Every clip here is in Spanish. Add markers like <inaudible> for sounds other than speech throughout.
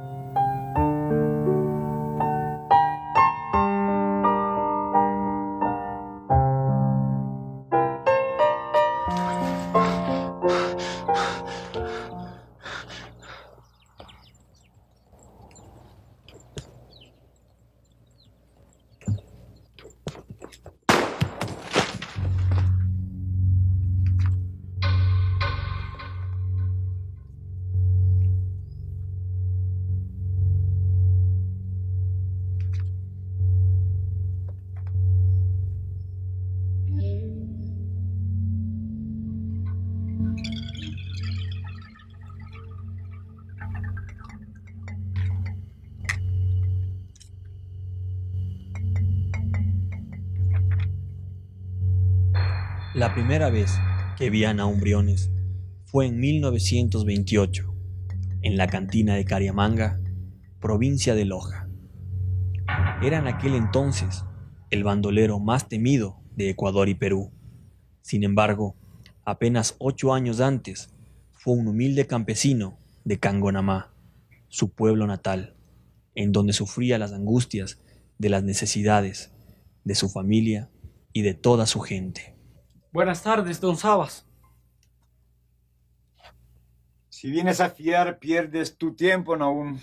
you La primera vez que vi a Naum Briones fue en 1928, en la cantina de Cariamanga, provincia de Loja. Era en aquel entonces el bandolero más temido de Ecuador y Perú. Sin embargo, apenas ocho años antes, fue un humilde campesino de Cangonamá, su pueblo natal, en donde sufría las angustias de las necesidades de su familia y de toda su gente. Buenas tardes, don Sabas. Si vienes a fiar, pierdes tu tiempo, Naum.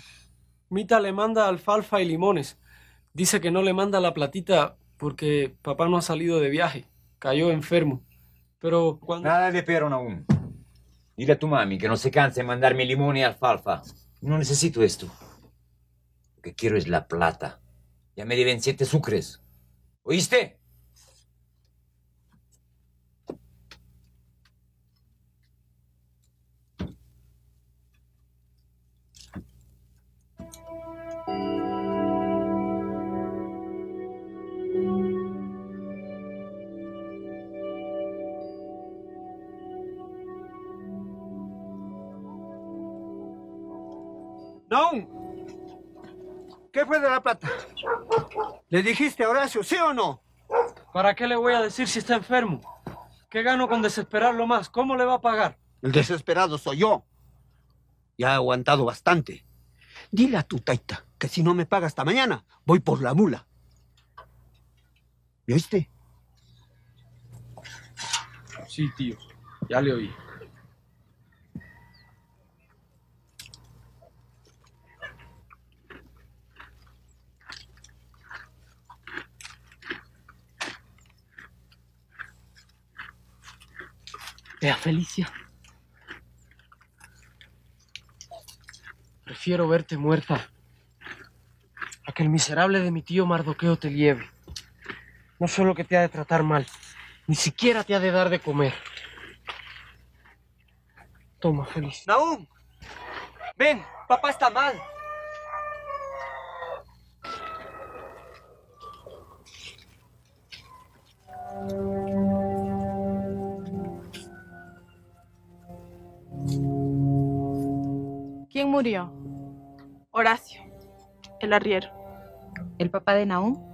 Mita le manda alfalfa y limones. Dice que no le manda la platita porque papá no ha salido de viaje. Cayó enfermo. Pero cuando... Nada de pero, Naum. Dile a tu mami que no se canse de mandarme limón y alfalfa. No necesito esto. Lo que quiero es la plata. Ya me deben siete sucres. ¿Oíste? ¿Qué fue de la plata? ¿Le dijiste a Horacio, sí o no? ¿Para qué le voy a decir si está enfermo? ¿Qué gano con desesperarlo más? ¿Cómo le va a pagar? El desesperado soy yo. Ya he aguantado bastante. Dile a tu taita que si no me paga hasta mañana, voy por la mula. ¿Me oíste? Sí, tío. Ya le oí. Felicia. Prefiero verte muerta a que el miserable de mi tío Mardoqueo te lleve. No solo que te ha de tratar mal, ni siquiera te ha de dar de comer. Toma, Felicia. Naum, ven, papá está mal. Murió? Horacio, el arriero. ¿El papá de Naúm?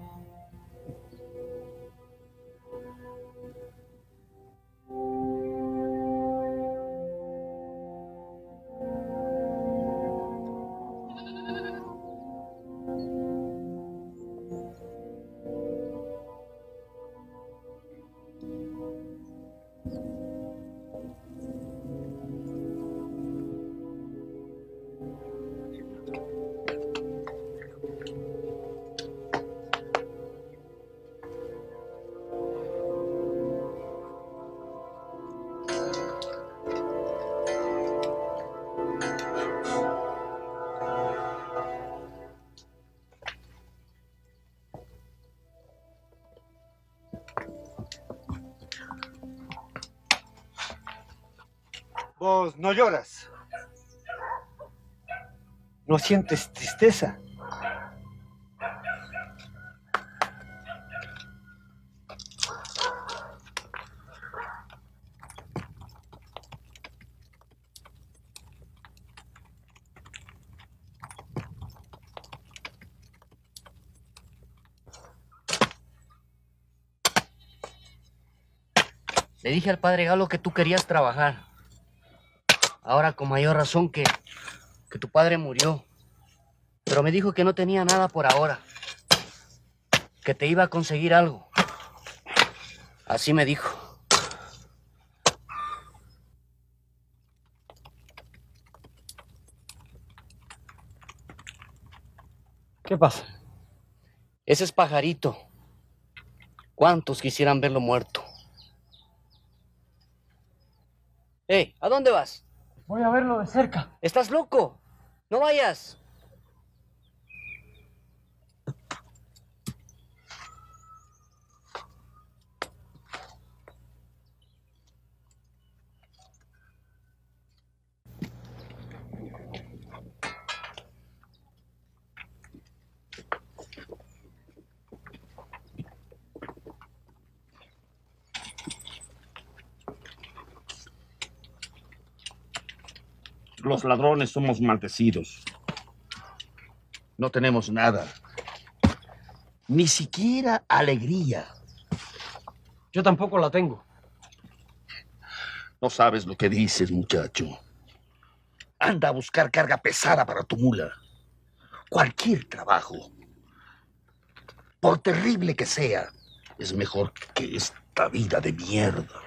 No lloras. No sientes tristeza. Le dije al padre Galo que tú querías trabajar. Ahora con mayor razón que, que tu padre murió. Pero me dijo que no tenía nada por ahora. Que te iba a conseguir algo. Así me dijo. ¿Qué pasa? Ese es pajarito. ¿Cuántos quisieran verlo muerto? ¡Ey! ¿A dónde vas? Voy a verlo de cerca. ¿Estás loco? No vayas. Los ladrones somos maldecidos. No tenemos nada. Ni siquiera alegría. Yo tampoco la tengo. No sabes lo que dices, muchacho. Anda a buscar carga pesada para tu mula. Cualquier trabajo, por terrible que sea, es mejor que esta vida de mierda.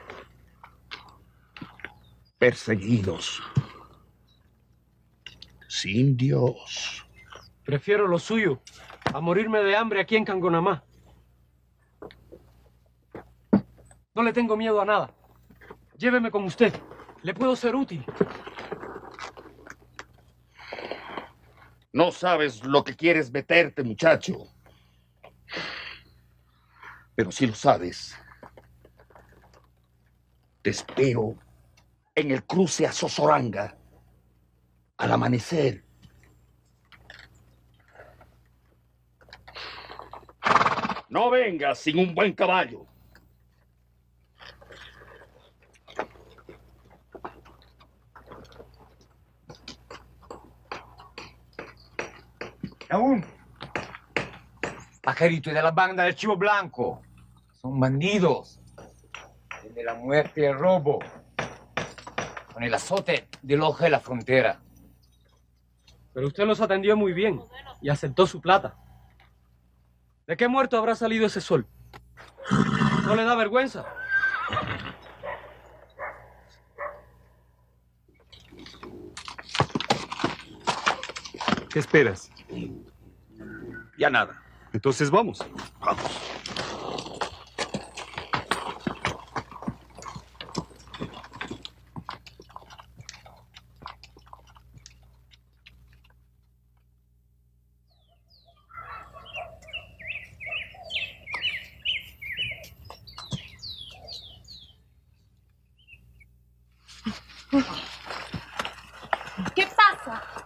Perseguidos. Sin Dios. Prefiero lo suyo a morirme de hambre aquí en Cangonamá. No le tengo miedo a nada. Lléveme con usted. Le puedo ser útil. No sabes lo que quieres meterte, muchacho. Pero si lo sabes, te espero en el cruce a Sosoranga al amanecer. No vengas sin un buen caballo. Aún. Pajarito de la banda del Chivo Blanco. Son bandidos. De la muerte y el robo. Con el azote del ojo de la frontera. Pero usted los atendió muy bien y aceptó su plata. ¿De qué muerto habrá salido ese sol? ¿No le da vergüenza? ¿Qué esperas? Ya nada. Entonces vamos. Vamos.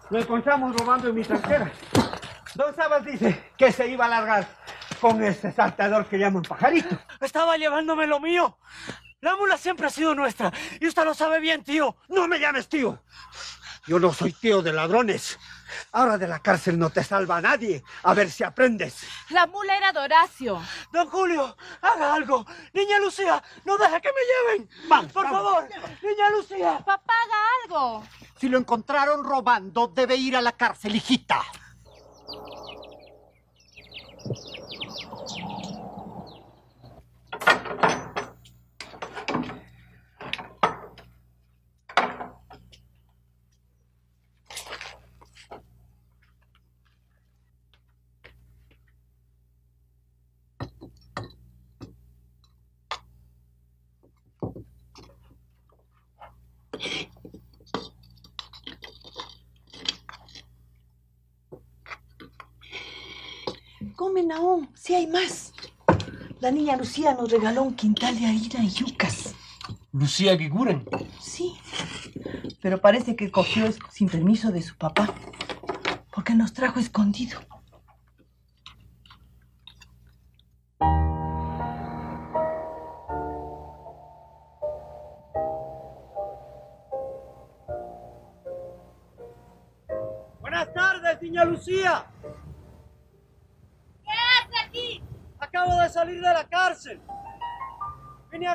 Lo encontramos robando en mi tranquera. Don Sabas dice que se iba a largar con ese saltador que llaman pajarito. Estaba llevándome lo mío. La mula siempre ha sido nuestra. Y usted lo sabe bien, tío. No me llames tío. Yo no soy tío de ladrones. Ahora de la cárcel no te salva nadie. A ver si aprendes. La mula era de Horacio. Don Julio, haga algo. Niña Lucía, no deje que me lleven. Vamos, Por vamos. favor, niña Lucía. Papá, haga algo. Si lo encontraron robando, debe ir a la cárcel, hijita. Si hay más. La niña Lucía nos regaló un quintal de harina y yucas. Lucía Giguren. Sí, pero parece que cogió sin permiso de su papá, porque nos trajo escondido.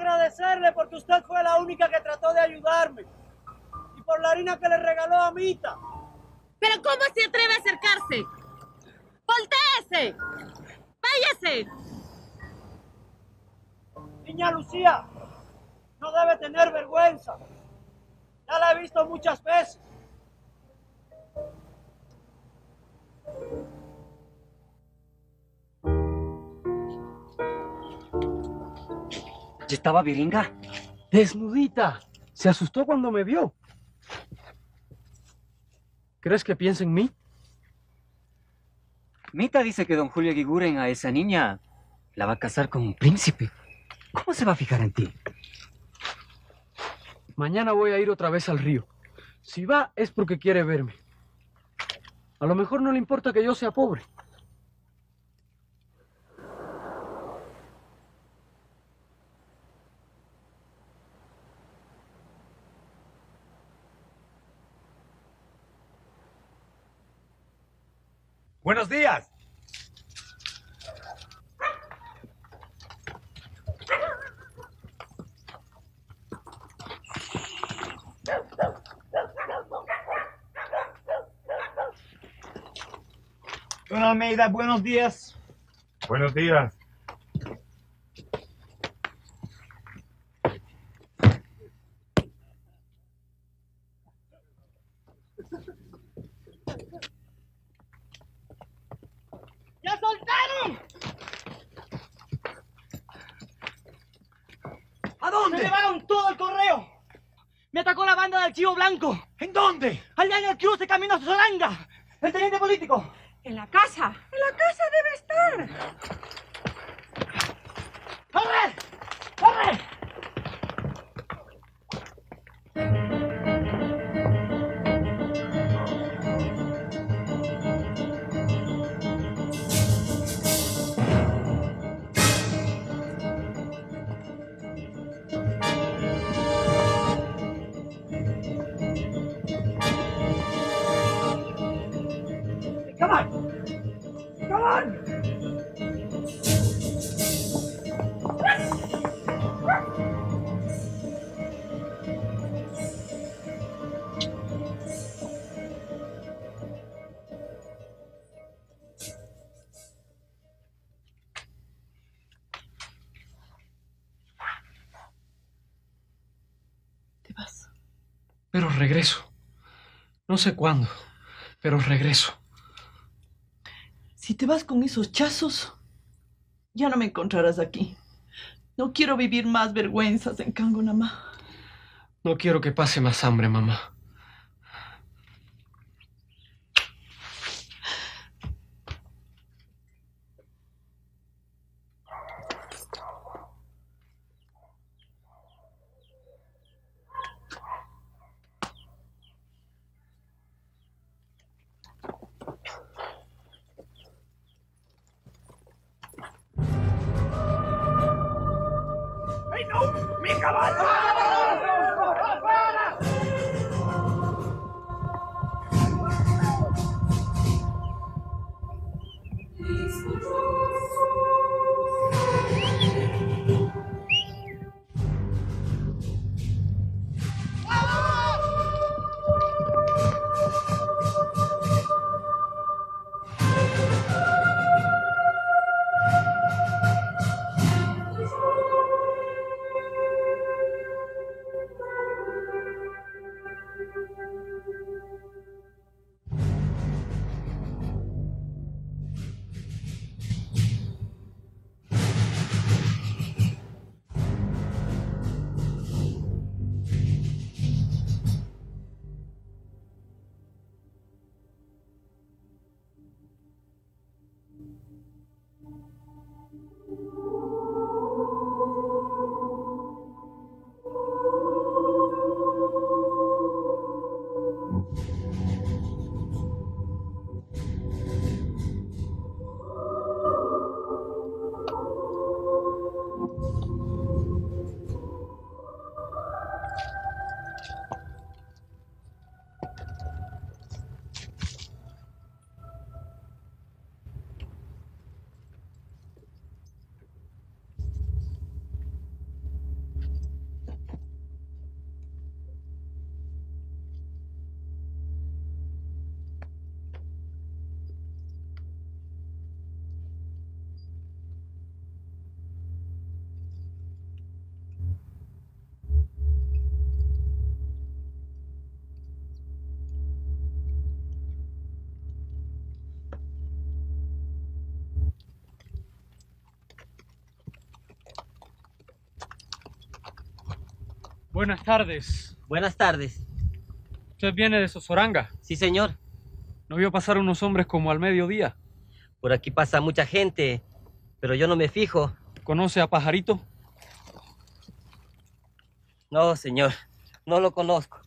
Agradecerle porque usted fue la única que trató de ayudarme. Y por la harina que le regaló a Mita. ¿Pero cómo se atreve a acercarse? ¡Váyase! ¡Váyase! Niña Lucía, no debe tener vergüenza. Ya la he visto muchas veces. ¿Ya estaba viringa? Desnudita. Se asustó cuando me vio. ¿Crees que piensa en mí? Mita dice que don Julio Guiguren a esa niña la va a casar con un príncipe. ¿Cómo se va a fijar en ti? Mañana voy a ir otra vez al río. Si va es porque quiere verme. A lo mejor no le importa que yo sea pobre. Buenos días. Don Almeida, buenos días. Buenos días. ¡Ya soltaron! ¿A dónde? ¡Me llevaron todo el correo! ¡Me atacó la banda del regreso. No sé cuándo, pero regreso. Si te vas con esos chazos, ya no me encontrarás aquí. No quiero vivir más vergüenzas en Cangonamá. No quiero que pase más hambre, mamá. Buenas tardes. Buenas tardes. ¿Usted viene de Sosoranga? Sí, señor. ¿No vio pasar unos hombres como al mediodía? Por aquí pasa mucha gente, pero yo no me fijo. ¿Conoce a Pajarito? No, señor. No lo conozco.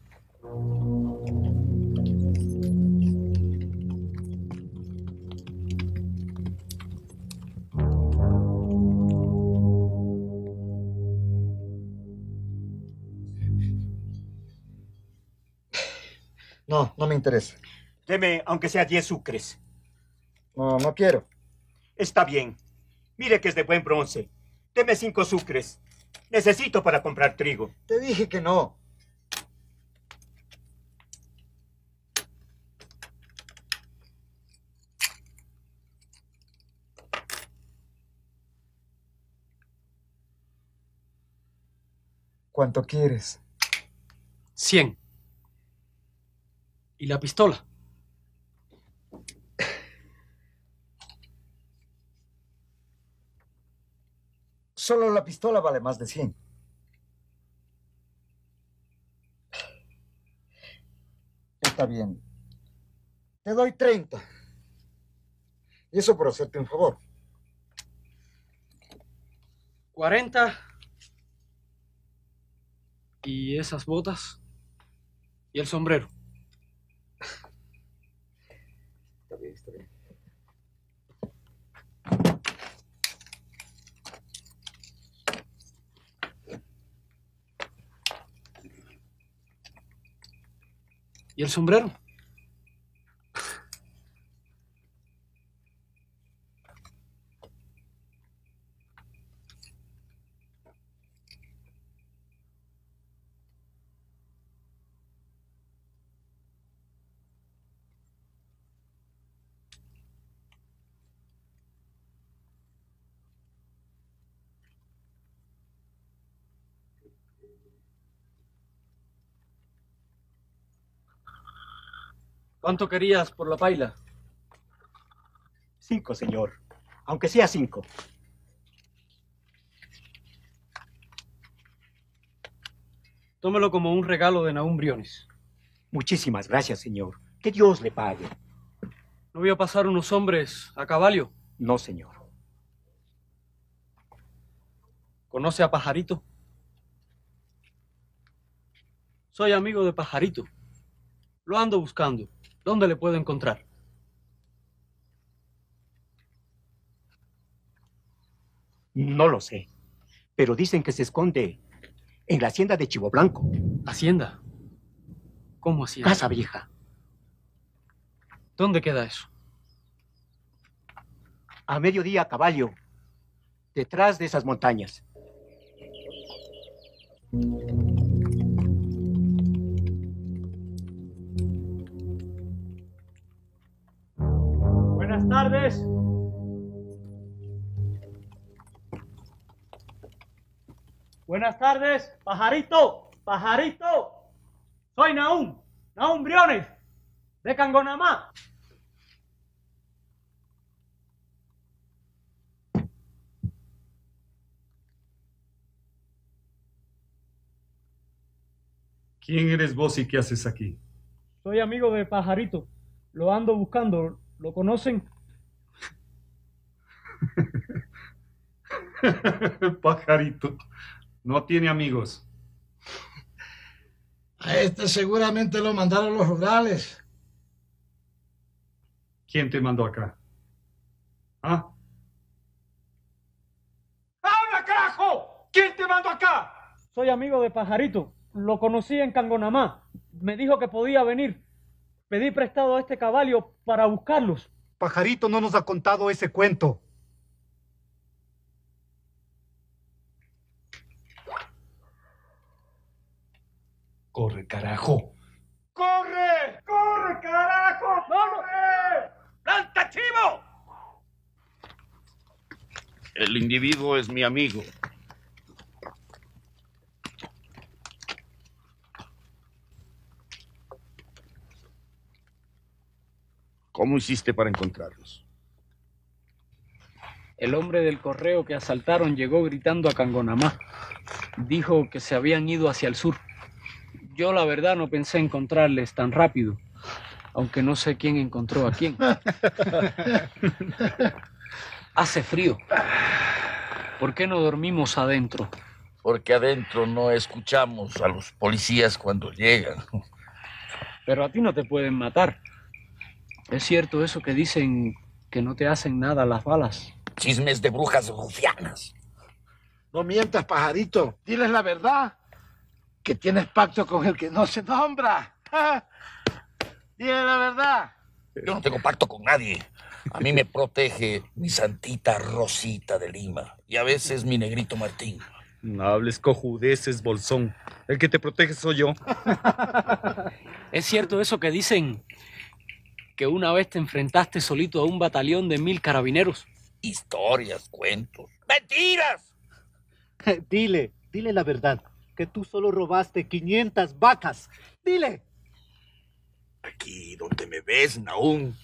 Interesa. Deme, aunque sea 10 sucres. No, no quiero. Está bien. Mire que es de buen bronce. Deme 5 sucres. Necesito para comprar trigo. Te dije que no. ¿Cuánto quieres? Cien. ¿Y la pistola? Solo la pistola vale más de 100. Está bien. Te doy 30. Y eso por hacerte un favor. 40. ¿Y esas botas? ¿Y el sombrero? ¿Y el sombrero? ¿Cuánto querías por la paila? Cinco, señor. Aunque sea cinco. Tómelo como un regalo de Naum Briones. Muchísimas gracias, señor. Que Dios le pague. ¿No voy a pasar unos hombres a caballo? No, señor. ¿Conoce a Pajarito? Soy amigo de Pajarito. Lo ando buscando. ¿Dónde le puedo encontrar? No lo sé. Pero dicen que se esconde en la hacienda de Chivo Blanco. ¿Hacienda? ¿Cómo hacienda? Casa vieja. ¿Dónde queda eso? A mediodía a caballo. Detrás de esas montañas. Tardes. Buenas tardes, pajarito, pajarito. Soy Naum, Naum Briones, de Cangonamá. ¿Quién eres vos y qué haces aquí? Soy amigo de Pajarito. Lo ando buscando. ¿Lo conocen? <laughs> Pajarito. No tiene amigos. A este seguramente lo mandaron los rurales. ¿Quién te mandó acá? ¿Ah? ¡Habla, carajo! ¿Quién te mandó acá? Soy amigo de Pajarito. Lo conocí en Cangonamá. Me dijo que podía venir. Pedí prestado a este caballo para buscarlos. Pajarito no nos ha contado ese cuento. Corre, carajo. ¡Corre! ¡Corre, carajo! ¡Corre! ¡Planta chivo! El individuo es mi amigo. ¿Cómo hiciste para encontrarlos? El hombre del correo que asaltaron llegó gritando a Cangonamá. Dijo que se habían ido hacia el sur. Yo la verdad no pensé encontrarles tan rápido, aunque no sé quién encontró a quién. Hace frío. ¿Por qué no dormimos adentro? Porque adentro no escuchamos a los policías cuando llegan. Pero a ti no te pueden matar. ¿Es cierto eso que dicen que no te hacen nada las balas? Chismes de brujas rufianas. No mientas, pajarito. Diles la verdad. Que tienes pacto con el que no se nombra. <laughs> Dile la verdad. Yo no tengo pacto con nadie. A mí me protege mi santita Rosita de Lima y a veces mi negrito Martín. No hables cojudeces, bolsón. El que te protege soy yo. <laughs> ¿Es cierto eso que dicen que una vez te enfrentaste solito a un batallón de mil carabineros? Historias, cuentos. ¡Mentiras! <laughs> Dile, dile la verdad, que tú solo robaste 500 vacas. Dile. Aquí donde me ves, Naún,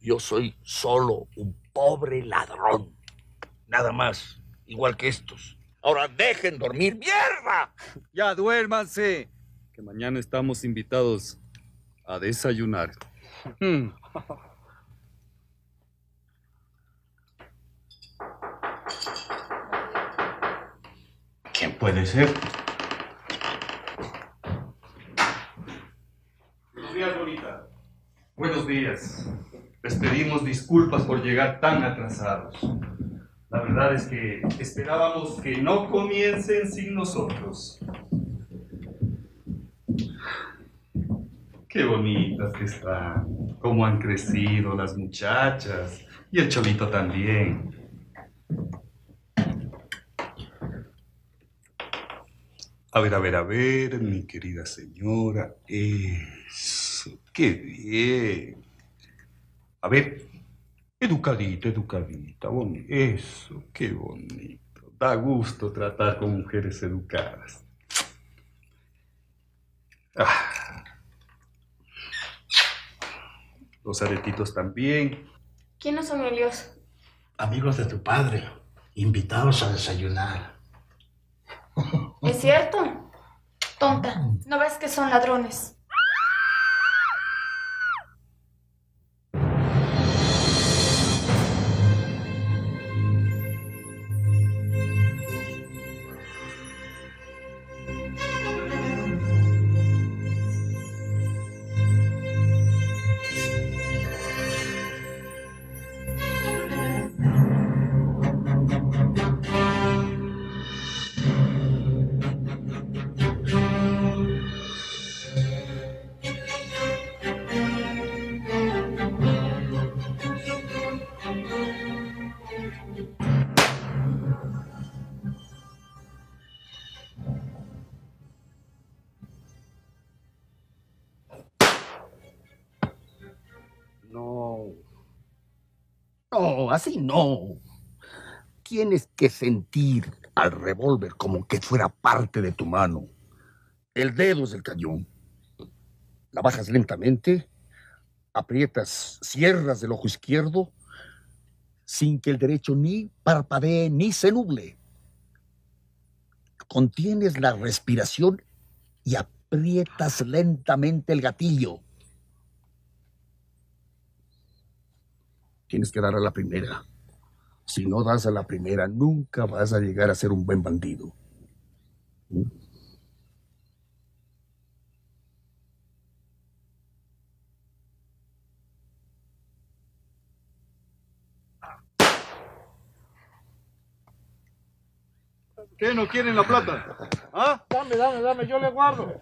yo soy solo un pobre ladrón. Nada más, igual que estos. Ahora dejen dormir, mierda. Ya duérmanse, que mañana estamos invitados a desayunar. <laughs> Hmm. Puede ser? Buenos días, Bonita. Buenos días. Les pedimos disculpas por llegar tan atrasados. La verdad es que esperábamos que no comiencen sin nosotros. Qué bonitas que están, cómo han crecido las muchachas y el cholito también. A ver, a ver, a ver, mi querida señora. Eso, qué bien. A ver, educadita, educadita, bonito. Eso, qué bonito. Da gusto tratar con mujeres educadas. Ah. Los aretitos también. ¿Quiénes son ellos? Amigos de tu padre, invitados a desayunar. ¿Es cierto? Tonta, ¿no ves que son ladrones? Así no. Tienes que sentir al revólver como que fuera parte de tu mano. El dedo es el cañón. La bajas lentamente, aprietas, cierras el ojo izquierdo sin que el derecho ni parpadee ni se nuble. Contienes la respiración y aprietas lentamente el gatillo. Tienes que dar a la primera. Si no das a la primera, nunca vas a llegar a ser un buen bandido. ¿Qué? ¿No quieren la plata? ¿Ah? Dame, dame, dame, yo le guardo.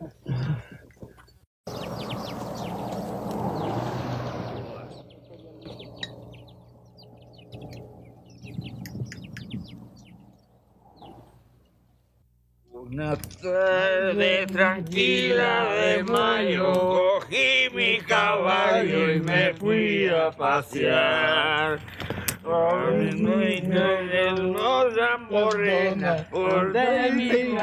Una tarde tranquila de mayo, cogí mi caballo y me fui a pasear. Hermosa morena, por de mi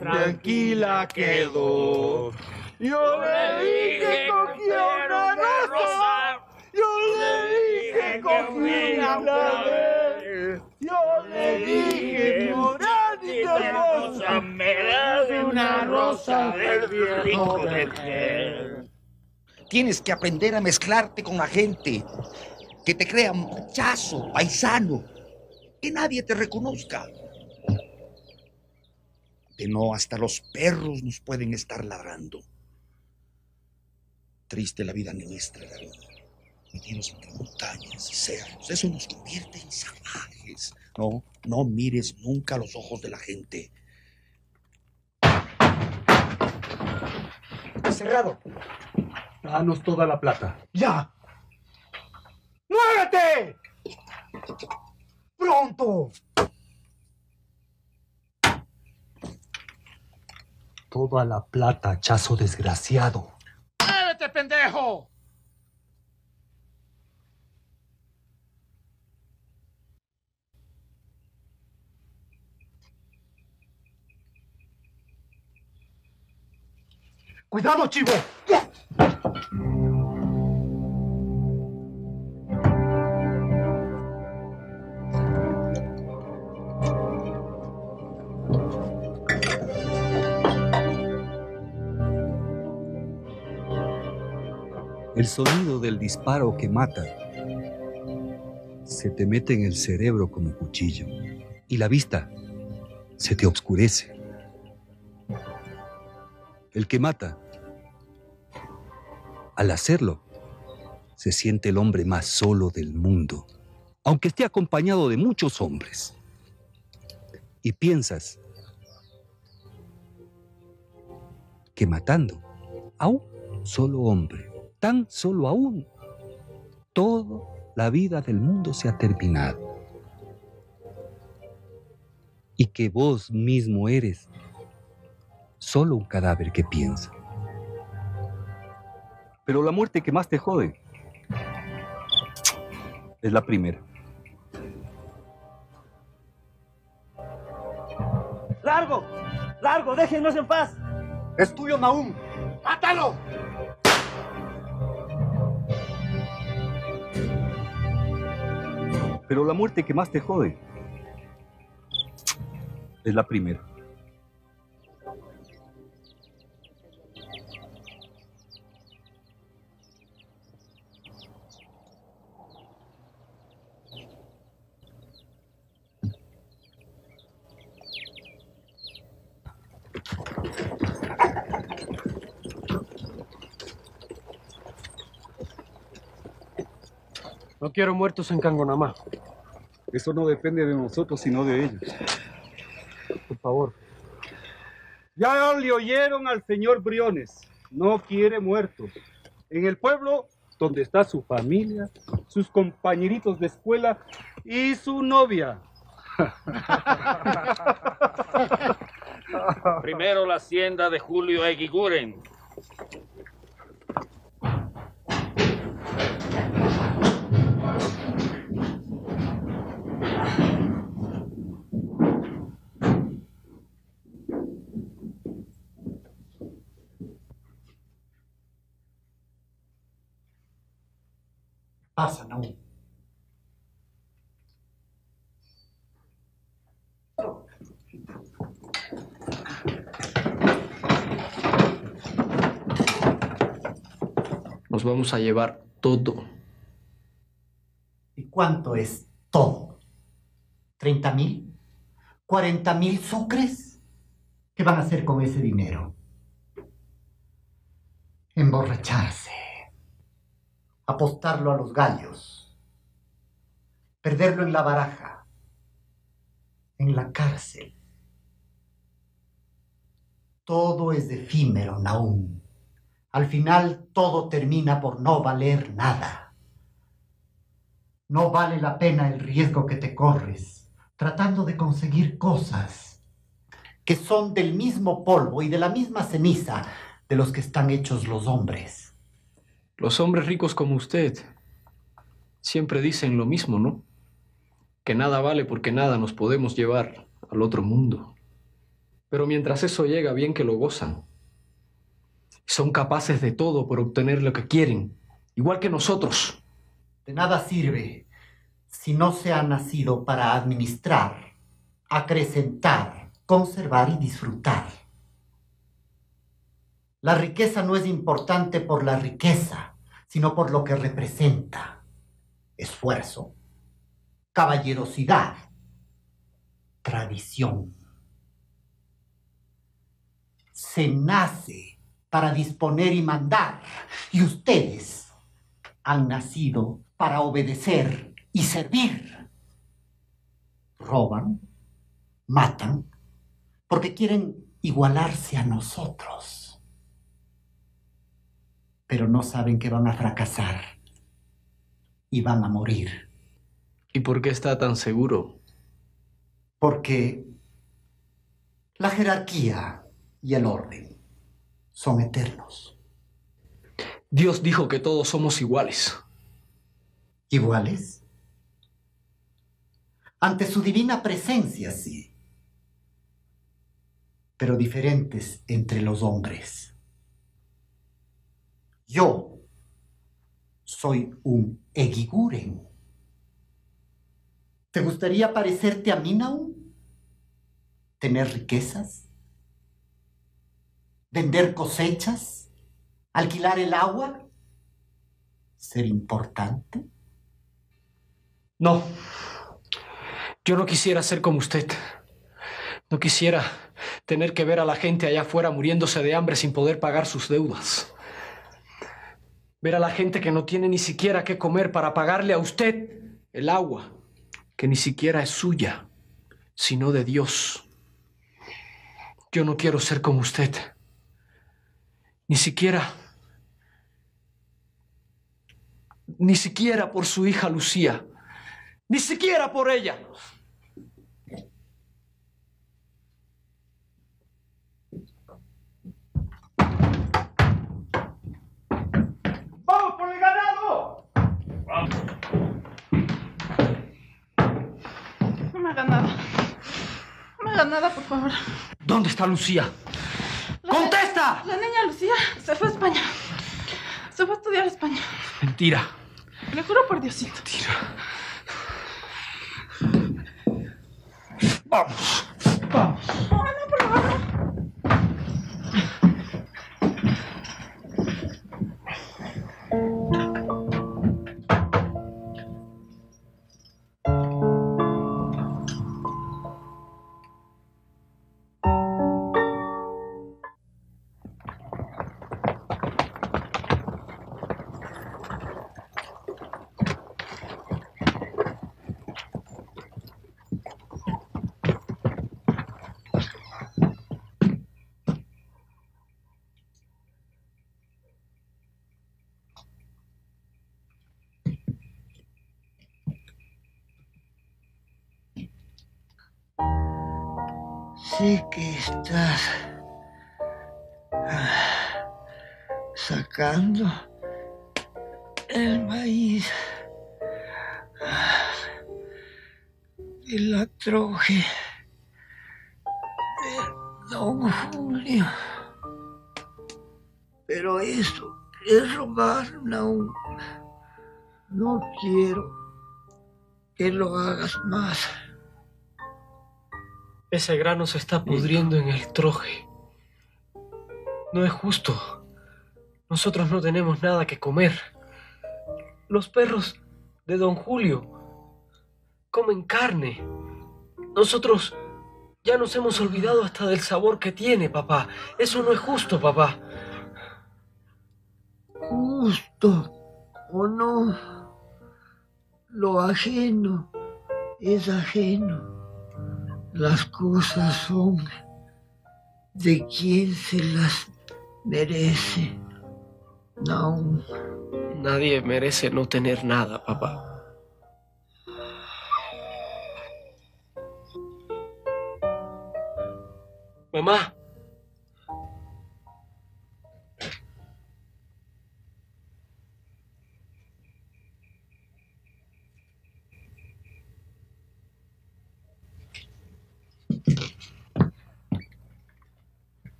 tranquila quedó. Yo le dije cogí una rosa, yo le dije cogí una flor. Yo le dije, das una rosa del viejo de Tienes que aprender a mezclarte con la gente. Que te crea muchacho, paisano. Que nadie te reconozca. De no, hasta los perros nos pueden estar ladrando. Triste la vida nuestra, David. Metidos entre montañas y cerros. Eso nos convierte en salvajes. No, no mires nunca a los ojos de la gente. Cerrado. Danos toda la plata. ¡Ya! ¡Muévete! ¡Pronto! Toda la plata, chazo desgraciado. ¡Muévete, pendejo! ¡Cuidado, chivo! El sonido del disparo que mata se te mete en el cerebro como cuchillo y la vista se te obscurece. El que mata, al hacerlo, se siente el hombre más solo del mundo, aunque esté acompañado de muchos hombres. Y piensas que matando a un solo hombre, tan solo a toda la vida del mundo se ha terminado. Y que vos mismo eres solo un cadáver que piensa. Pero la muerte que más te jode es la primera. ¡Largo! ¡Largo! ¡Déjennos en paz! Es tuyo, Naum. ¡Mátalo! Pero la muerte que más te jode es la primera. Quiero muertos en Cangonamá. Eso no depende de nosotros, sino de ellos. Por favor. Ya le oyeron al señor Briones. No quiere muertos. En el pueblo donde está su familia, sus compañeritos de escuela y su novia. <laughs> Primero la hacienda de Julio Eguiguren. Pasa, Naum. Nos vamos a llevar todo. ¿Y cuánto es todo? ¿30 mil? ¿40 mil sucres? ¿Qué van a hacer con ese dinero? Emborracharse. Apostarlo a los gallos. Perderlo en la baraja. En la cárcel. Todo es efímero, Naum. Al final todo termina por no valer nada. No vale la pena el riesgo que te corres tratando de conseguir cosas que son del mismo polvo y de la misma ceniza de los que están hechos los hombres. Los hombres ricos como usted siempre dicen lo mismo, ¿no? Que nada vale porque nada nos podemos llevar al otro mundo. Pero mientras eso llega, bien que lo gozan. Son capaces de todo por obtener lo que quieren, igual que nosotros. De nada sirve si no se ha nacido para administrar, acrecentar, conservar y disfrutar. La riqueza no es importante por la riqueza, sino por lo que representa. Esfuerzo, caballerosidad, tradición. Se nace para disponer y mandar, y ustedes han nacido para obedecer y servir. Roban, matan, porque quieren igualarse a nosotros. Pero no saben que van a fracasar y van a morir. ¿Y por qué está tan seguro? Porque la jerarquía y el orden son eternos. Dios dijo que todos somos iguales. ¿Iguales? Ante su divina presencia, sí. Pero diferentes entre los hombres. Yo soy un Egiguren. ¿Te gustaría parecerte a mí, Naum? ¿Tener riquezas? ¿Vender cosechas? ¿Alquilar el agua? ¿Ser importante? No. Yo no quisiera ser como usted. No quisiera tener que ver a la gente allá afuera muriéndose de hambre sin poder pagar sus deudas. Ver a la gente que no tiene ni siquiera qué comer para pagarle a usted el agua, que ni siquiera es suya, sino de Dios. Yo no quiero ser como usted. Ni siquiera... Ni siquiera por su hija Lucía. Ni siquiera por ella. Me haga nada. No me haga nada, por favor. ¿Dónde está Lucía? La ¡Contesta! La niña Lucía se fue a España. Se fue a estudiar a España. Mentira. Le juro por Diosito. Vamos. Vamos. Sé que estás ah, sacando el maíz ah, de la troje de don Julio. Pero eso es robar, no. No quiero que lo hagas más. Ese grano se está pudriendo en el troje. No es justo. Nosotros no tenemos nada que comer. Los perros de don Julio comen carne. Nosotros ya nos hemos olvidado hasta del sabor que tiene, papá. Eso no es justo, papá. Justo o no, lo ajeno es ajeno. Las cosas son de quien se las merece. No. Nadie merece no tener nada, papá. Mamá.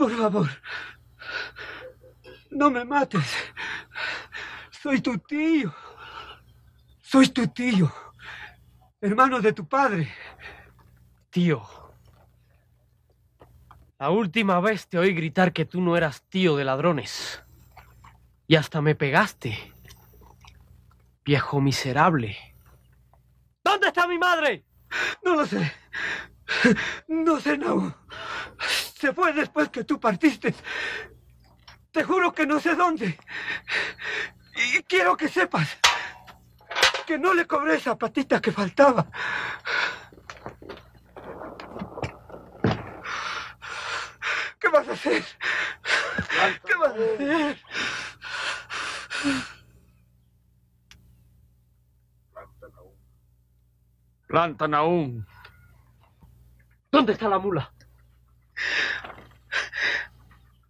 Por favor. No me mates. Soy tu tío. Soy tu tío. Hermano de tu padre. Tío. La última vez te oí gritar que tú no eras tío de ladrones. Y hasta me pegaste. Viejo miserable. ¿Dónde está mi madre? No lo sé. No sé, no. Se fue después que tú partiste. Te juro que no sé dónde. Y quiero que sepas que no le cobré esa patita que faltaba. ¿Qué vas a hacer? ¿Qué vas a hacer? Planta Naum. ¿Dónde está la mula?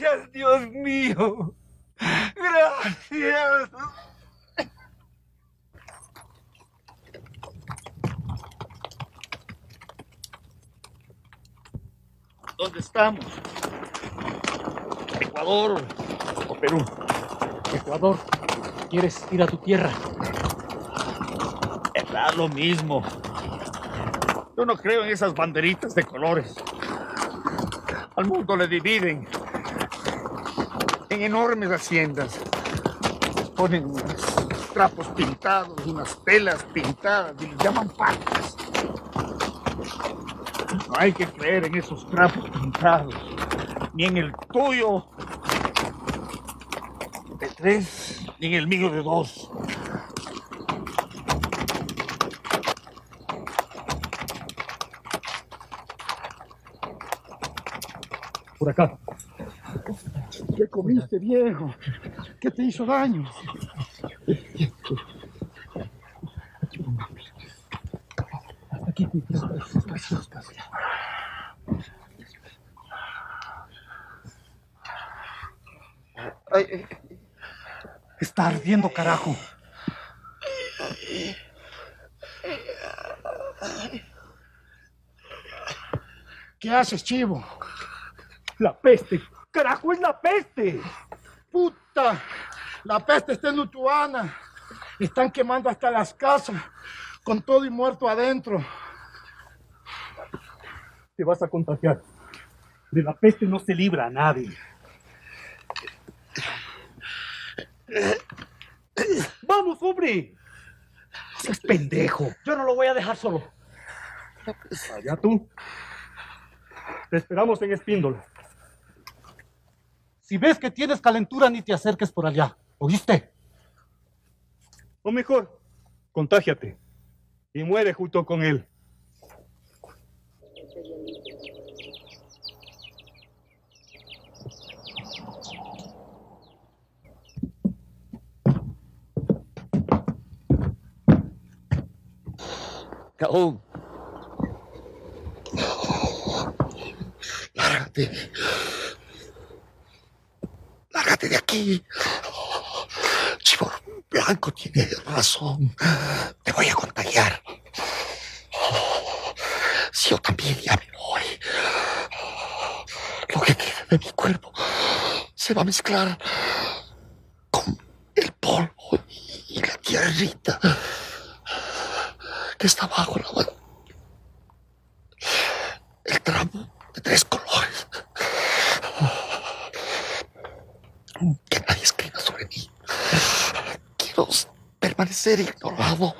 Gracias, Dios mío. Gracias. ¿Dónde estamos? Ecuador o Perú. Ecuador. ¿Quieres ir a tu tierra? Da lo mismo. Yo no creo en esas banderitas de colores. Al mundo le dividen en enormes haciendas. Ponen unos trapos pintados, unas telas pintadas y les llaman patas. No hay que creer en esos trapos pintados, ni en el tuyo de tres, ni en el mío de dos. Por acá. ¿Qué comiste, viejo? ¿Qué te hizo daño? Aquí. Ay, Está ardiendo, carajo. ¿Qué haces, chivo? La peste. Carajo, es la peste. ¡Puta! La peste está en Lutuana. Están quemando hasta las casas, con todo y muerto adentro. Te vas a contagiar. De la peste no se libra a nadie. ¡Vamos, hombre! ¡Seas pendejo! Yo no lo voy a dejar solo. Allá tú. Te esperamos en Espíndola. Si ves que tienes calentura, ni te acerques por allá. ¿Oíste? O mejor, contágiate y muere junto con él. Caón. Lárgate. De aquí. Chivo Blanco tiene razón. Te voy a contagiar. Si yo también ya me voy. Lo que queda de mi cuerpo se va a mezclar con el polvo y la tierrita que está bajo la mano. El tramo de tres colores. Que nadie escriba sobre mí. Quiero ignorado. Ignorado.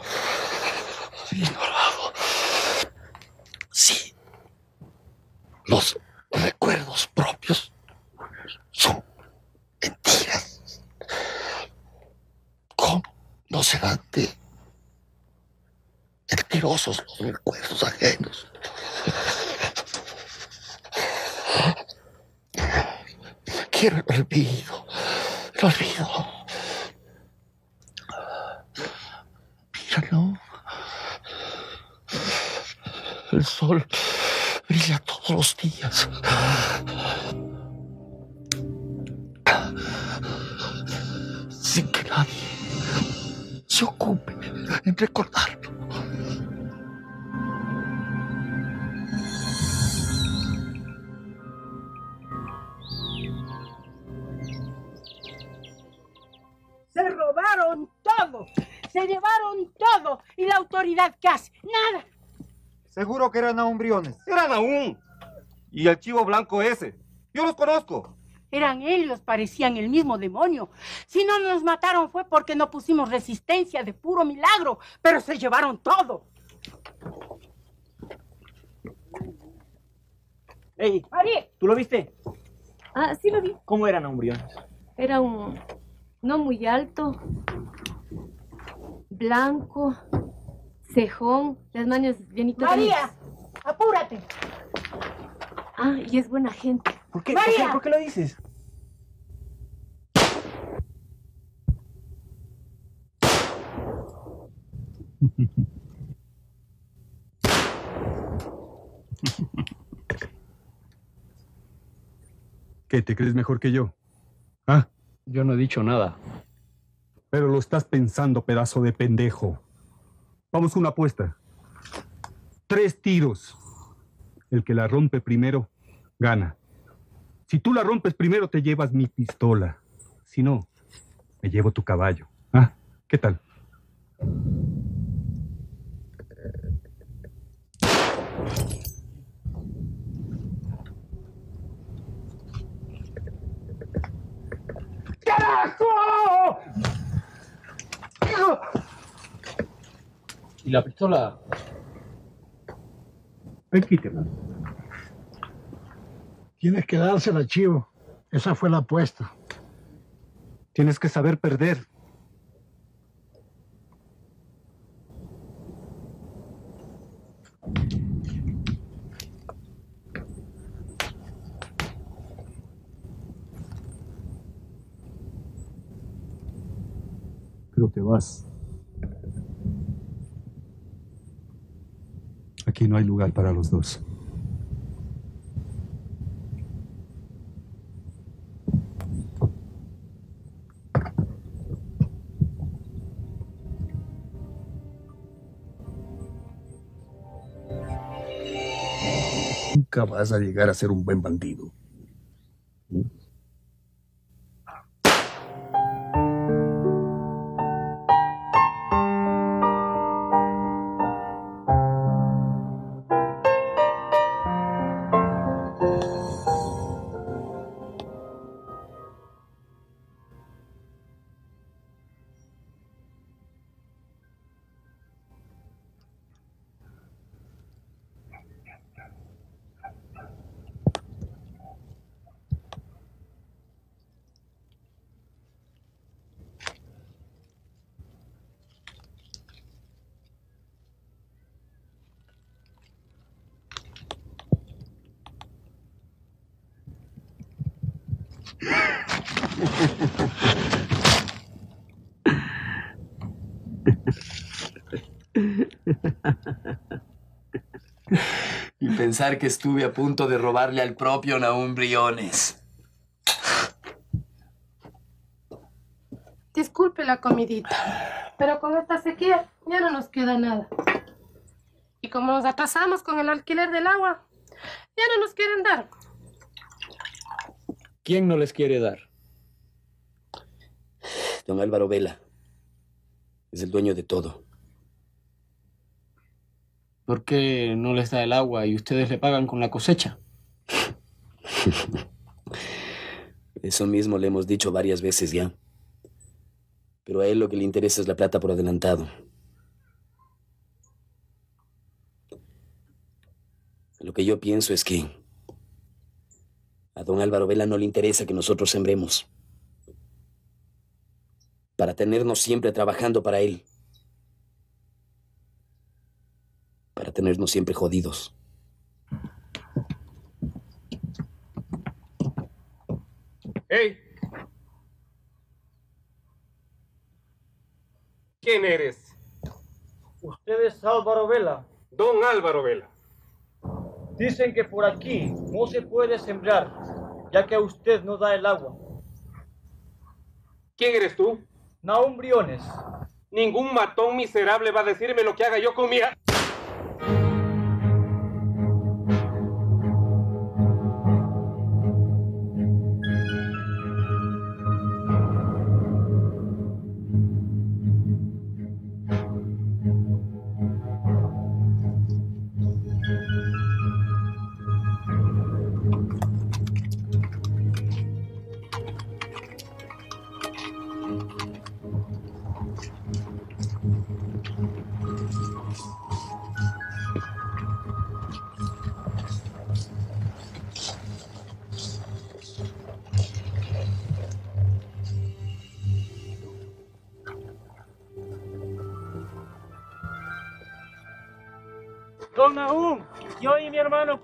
Eran aumbriones. Eran aún. Y el chivo blanco ese. Yo los conozco. Eran ellos, parecían el mismo demonio. Si no nos mataron fue porque no pusimos resistencia de puro milagro, pero se llevaron todo. Ey, María. ¿tú lo viste? Ah, sí lo vi. ¿Cómo eran aumbriones? Era un... no muy alto, blanco, cejón, las manos llenitas María, apúrate. Ah, y es buena gente. ¿Por qué, María. ¿por qué, por qué lo dices? ¿Qué, te crees mejor que yo? ¿Ah? Yo no he dicho nada. Pero lo estás pensando, pedazo de pendejo. Vamos a una apuesta. Tres tiros. El que la rompe primero, gana. Si tú la rompes primero, te llevas mi pistola. Si no, me llevo tu caballo. ¿Ah? ¿Qué tal? ¡Carajo! ¿Y la pistola? Quítela. Tienes que dársela, Chivo. Esa fue la apuesta. Tienes que saber perder. Pero te vas. Aquí no hay lugar para los dos. Nunca vas a llegar a ser un buen bandido. Y pensar que estuve a punto de robarle al propio Naum Briones. Disculpe la comidita, pero con esta sequía ya no nos queda nada. Y como nos atrasamos con el alquiler del agua, ya no nos quieren dar. ¿Quién no les quiere dar? Don Álvaro Vela es el dueño de todo. ¿Por qué no les da el agua y ustedes le pagan con la cosecha? <laughs> Eso mismo le hemos dicho varias veces ya. Pero a él lo que le interesa es la plata por adelantado. Lo que yo pienso es que a don Álvaro Vela no le interesa que nosotros sembremos. para tenernos siempre trabajando para él. Para tenernos siempre jodidos. ¡Hey! ¿Quién eres? Usted es Álvaro Vela. Don Álvaro Vela. Dicen que por aquí no se puede sembrar, ya que a usted no da el agua. ¿Quién eres tú? Naum Briones. Ningún matón miserable va a decirme lo que haga yo con mi...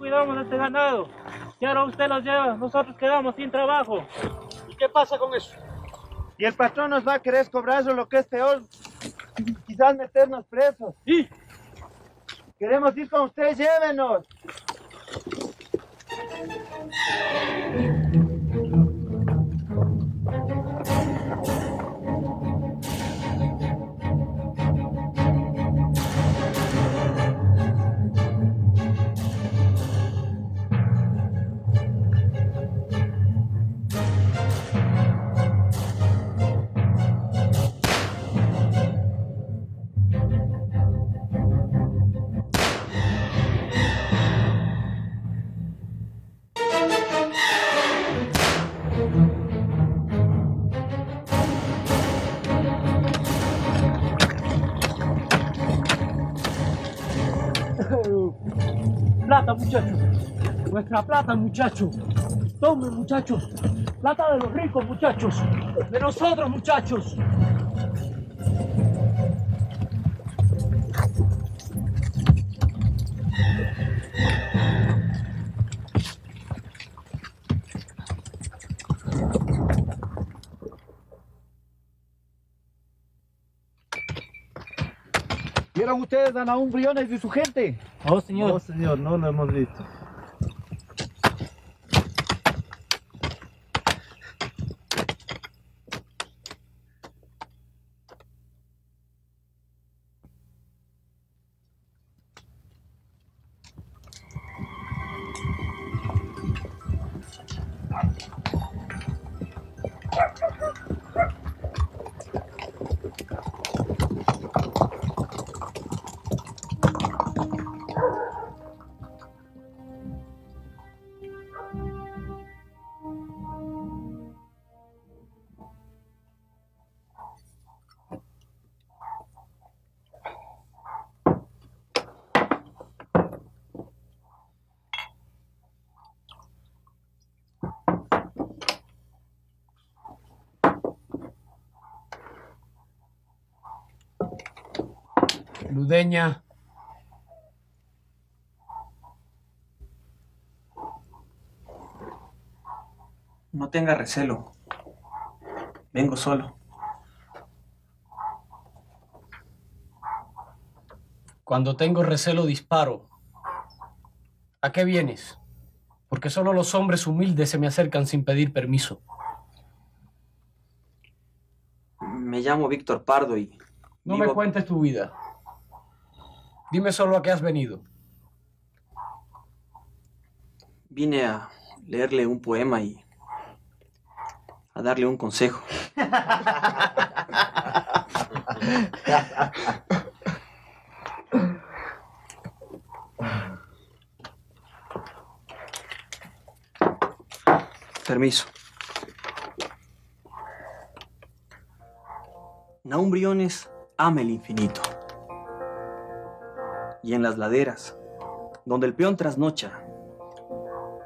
cuidamos de este ganado. Si ahora usted los lleva, nosotros quedamos sin trabajo. ¿Y qué pasa con eso? Y el patrón nos va a querer cobrar lo que es peor. Quizás meternos presos. ¿Y? Queremos ir con ustedes, llévenos. Muchachos. Nuestra plata, muchachos. Tomen, muchachos. Plata de los ricos, muchachos. De nosotros, muchachos. ¿Vieron ustedes a Naum Briones y su gente? Oh, señor. No, señor, no lo hemos visto. Ludeña. No tenga recelo. Vengo solo. Cuando tengo recelo disparo. ¿A qué vienes? Porque solo los hombres humildes se me acercan sin pedir permiso. Me llamo Víctor Pardo y No me cuentes tu vida. Dime solo a qué has venido. vine a leerle un poema y a darle un consejo. Permiso. Naum Briones ama el infinito. Y en las laderas, donde el peón trasnocha,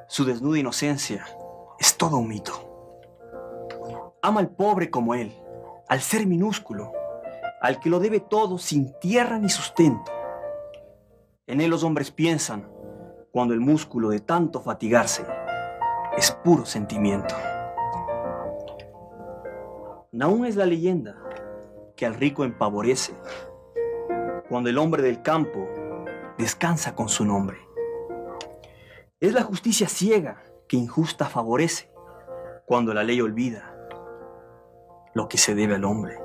su desnuda inocencia es todo un mito. Ama al pobre como él, al ser minúsculo, al que lo debe todo sin tierra ni sustento. En él los hombres piensan cuando el músculo de tanto fatigarse es puro sentimiento. Naún es la leyenda que al rico empavorece cuando el hombre del campo descansa con su nombre. Es la justicia ciega que injusta favorece cuando la ley olvida lo que se debe al hombre.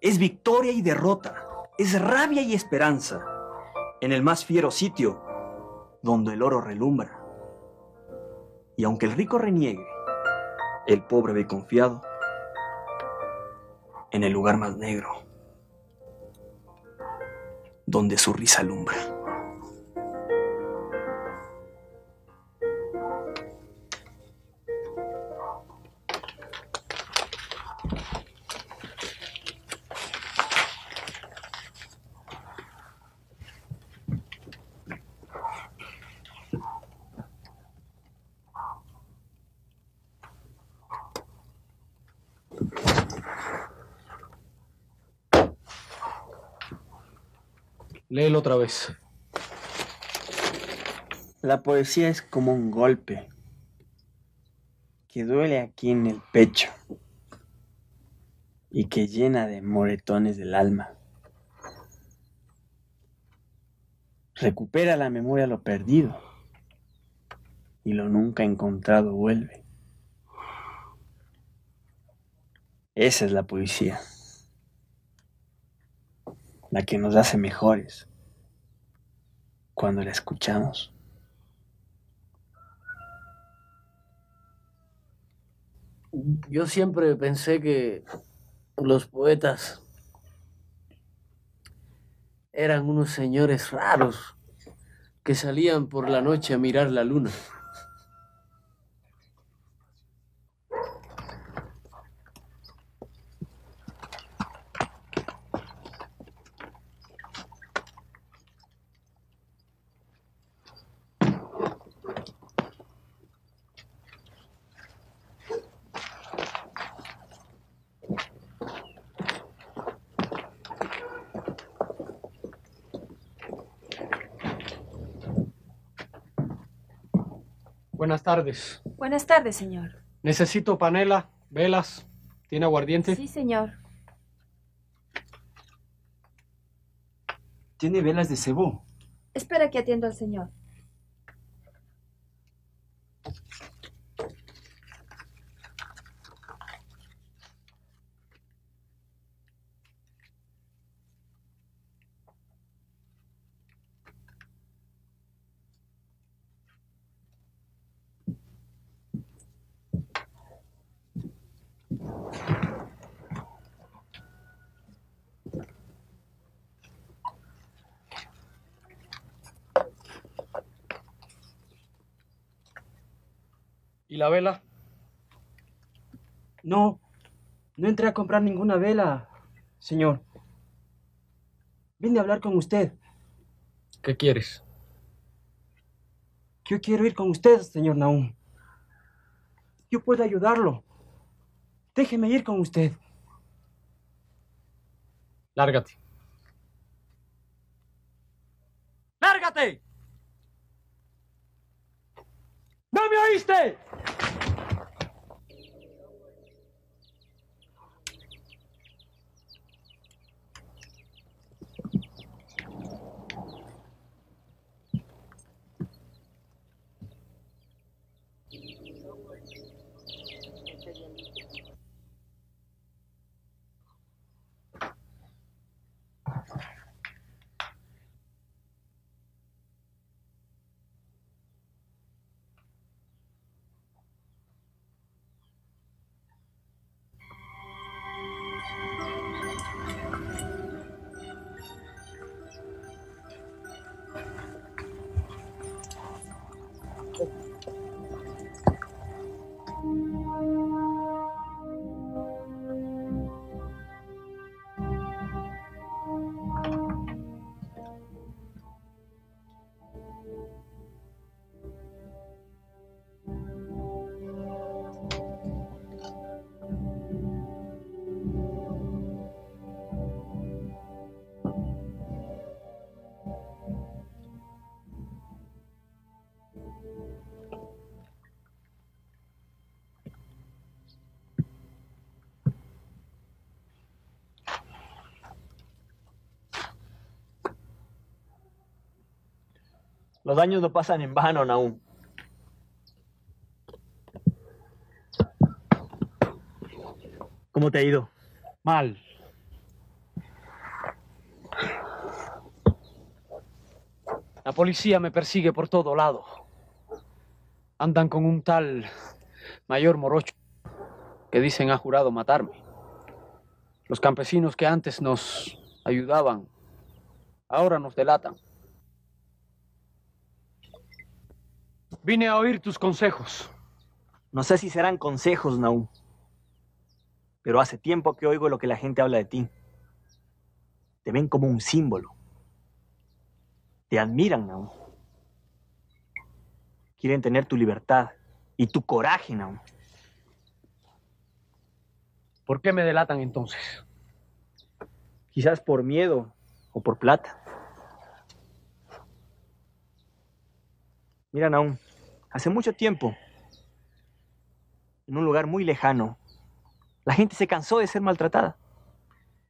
Es victoria y derrota, es rabia y esperanza en el más fiero sitio donde el oro relumbra. Y aunque el rico reniegue, el pobre ve confiado en el lugar más negro, donde su risa alumbra. Léelo otra vez. La poesía es como un golpe que duele aquí en el pecho y que llena de moretones del alma. Recupera la memoria lo perdido y lo nunca encontrado vuelve. Esa es la poesía, la que nos hace mejores cuando la escuchamos. Yo siempre pensé que los poetas eran unos señores raros que salían por la noche a mirar la luna. Buenas tardes. Buenas tardes, señor. Necesito panela, velas. ¿Tiene aguardiente? Sí, señor. Tiene velas de cebú. Espera que atiendo al señor. ¿Y la vela? No, no entré a comprar ninguna vela, señor. Vine a hablar con usted. ¿Qué quieres? Yo quiero ir con usted, señor Naum. Yo puedo ayudarlo. Déjeme ir con usted. Lárgate. ¡Lárgate! ¿No me oíste? Los años no pasan en vano, Naum. ¿Cómo te ha ido? Mal. La policía me persigue por todo lado. Andan con un tal mayor morocho que dicen ha jurado matarme. Los campesinos que antes nos ayudaban, ahora nos delatan. Vine a oír tus consejos. No sé si serán consejos, Naum. Pero hace tiempo que oigo lo que la gente habla de ti. Te ven como un símbolo. Te admiran, Naum. Quieren tener tu libertad y tu coraje, Naum. ¿Por qué me delatan entonces? Quizás por miedo o por plata. Mira, Naum, hace mucho tiempo, en un lugar muy lejano, la gente se cansó de ser maltratada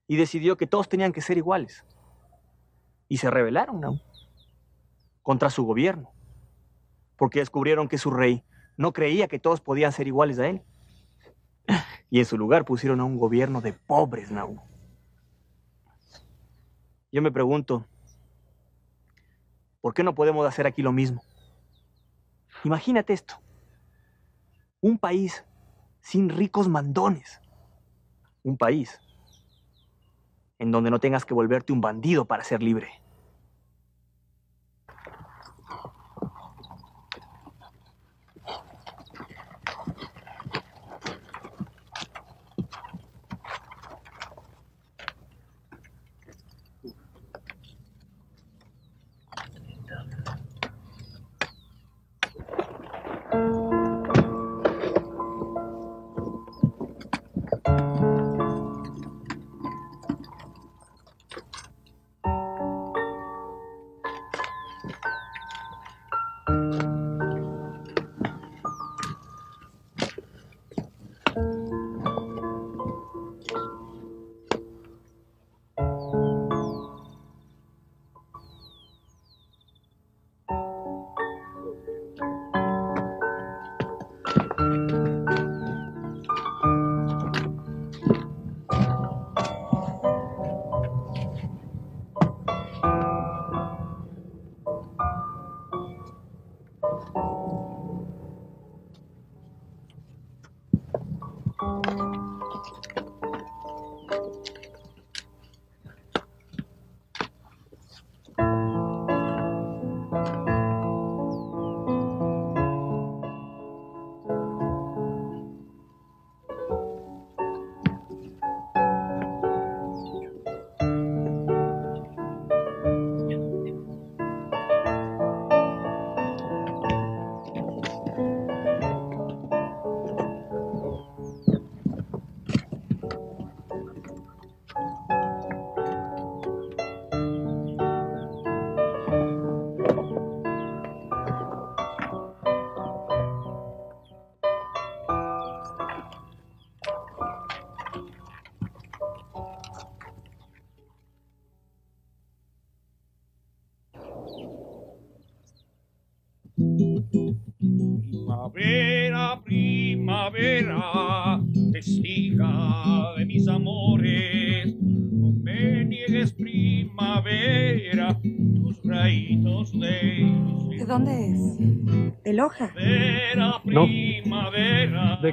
y decidió que todos tenían que ser iguales. Y se rebelaron, Naum, contra su gobierno, porque descubrieron que su rey no creía que todos podían ser iguales a él. <clears throat> Y en su lugar pusieron a un gobierno de pobres, Naum. Yo me pregunto, ¿por qué no podemos hacer aquí lo mismo? Imagínate esto. Un país sin ricos mandones. Un país en donde no tengas que volverte un bandido para ser libre.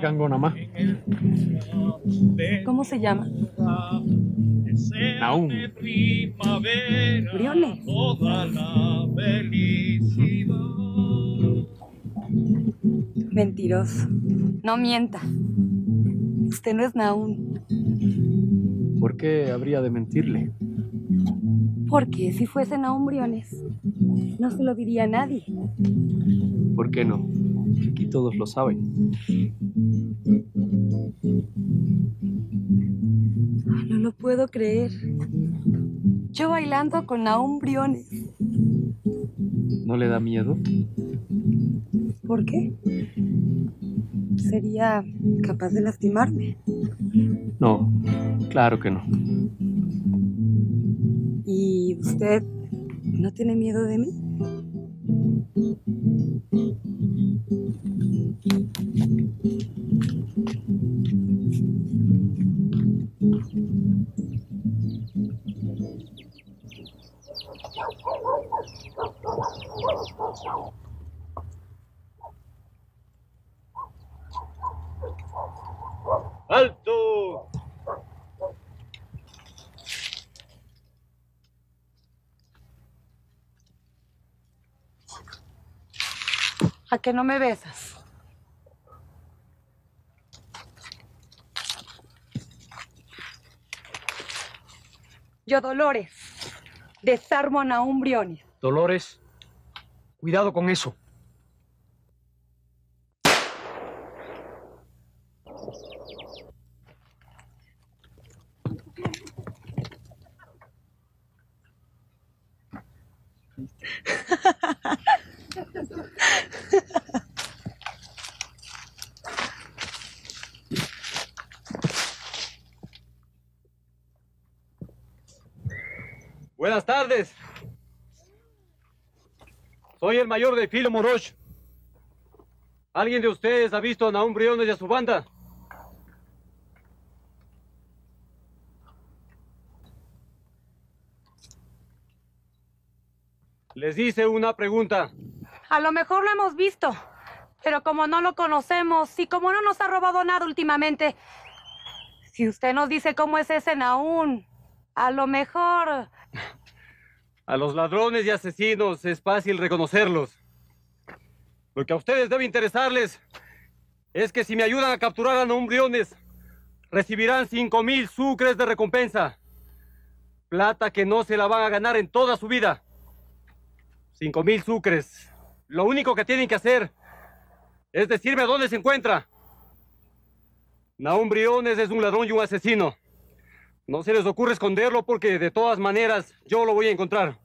De Cangonamá. ¿Cómo se llama? Naum. Primavera, Briones. Mentiroso. No mienta. Usted no es Naún. ¿Por qué habría de mentirle? Porque si fuese Naún Briones, no se lo diría a nadie. ¿Por qué no? Aquí todos lo saben. No lo puedo creer. Yo bailando con Naún Briones. ¿No le da miedo? ¿Por qué? Sería capaz de lastimarme. No, claro que no. ¿Y usted no tiene miedo de mí? ¡Alto! ¿A que no me besas? Yo, Dolores, desarmo a Naum Briones. Dolores, cuidado con eso. Buenas tardes. Soy el mayor de Filo Moroch. ¿Alguien de ustedes ha visto a Naum Briones y a su banda? Les hice una pregunta. A lo mejor lo hemos visto, pero como no lo conocemos y como no nos ha robado nada últimamente, si usted nos dice cómo es ese Naún, a lo mejor... A los ladrones y asesinos es fácil reconocerlos. Lo que a ustedes debe interesarles es que si me ayudan a capturar a Naum Briones, recibirán cinco mil sucres de recompensa. Plata que no se la van a ganar en toda su vida. Cinco mil sucres. Lo único que tienen que hacer es decirme dónde se encuentra. Naum Briones es un ladrón y un asesino. No se les ocurre esconderlo porque de todas maneras yo lo voy a encontrar.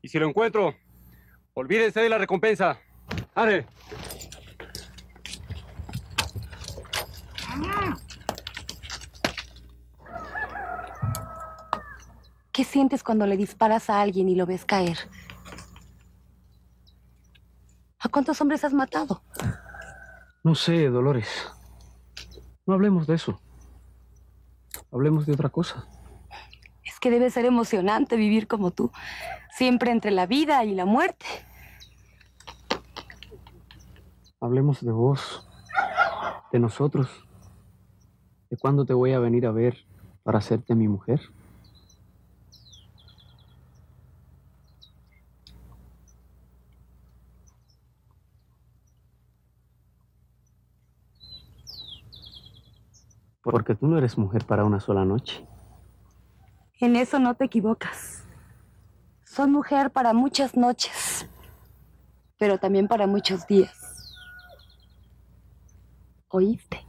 Y si lo encuentro, olvídense de la recompensa. ¡Are! ¿Qué sientes cuando le disparas a alguien y lo ves caer? ¿A cuántos hombres has matado? No sé, Dolores. No hablemos de eso. Hablemos de otra cosa. Es que debe ser emocionante vivir como tú, siempre entre la vida y la muerte. Hablemos de vos, de nosotros, de cuándo te voy a venir a ver para hacerte mi mujer. Porque tú no eres mujer para una sola noche. En eso no te equivocas. Soy mujer para muchas noches, pero también para muchos días. ¿Oíste?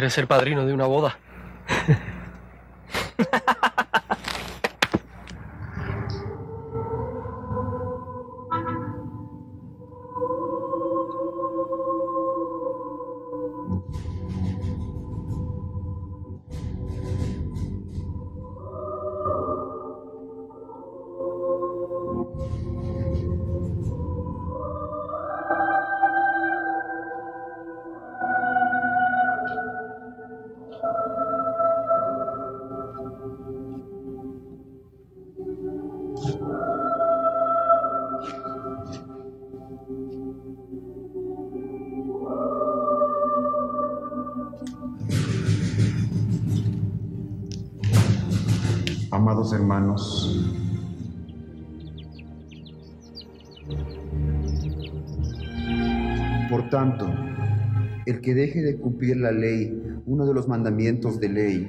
¿Quieres ser padrino de una boda? Que deje de cumplir la ley, uno de los mandamientos de ley,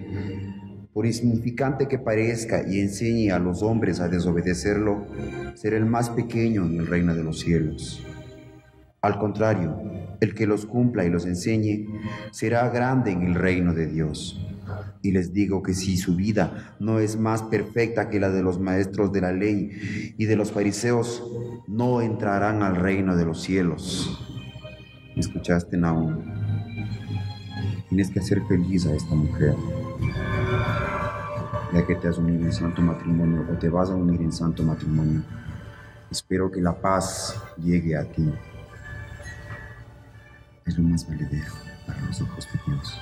por insignificante que parezca y enseñe a los hombres a desobedecerlo, será el más pequeño en el reino de los cielos. Al contrario, el que los cumpla y los enseñe será grande en el reino de Dios. Y les digo que si su vida no es más perfecta que la de los maestros de la ley y de los fariseos, no entrarán al reino de los cielos. ¿Me escuchaste, Naum? Tienes que hacer feliz a esta mujer, ya que te has unido en santo matrimonio o te vas a unir en santo matrimonio. Espero que la paz llegue a ti. Es lo más valedero para los ojos de Dios.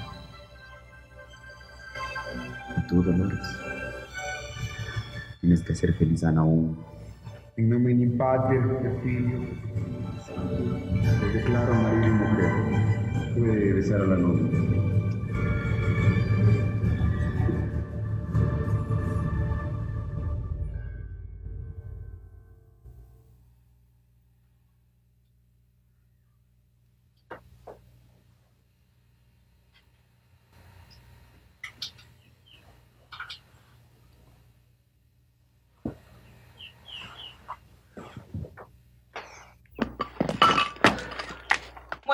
Y tú, Dolores, tienes que hacer feliz a Naum. En nomine Patria, et Filio, te declaro marido y mujer. Puede besar a la novia.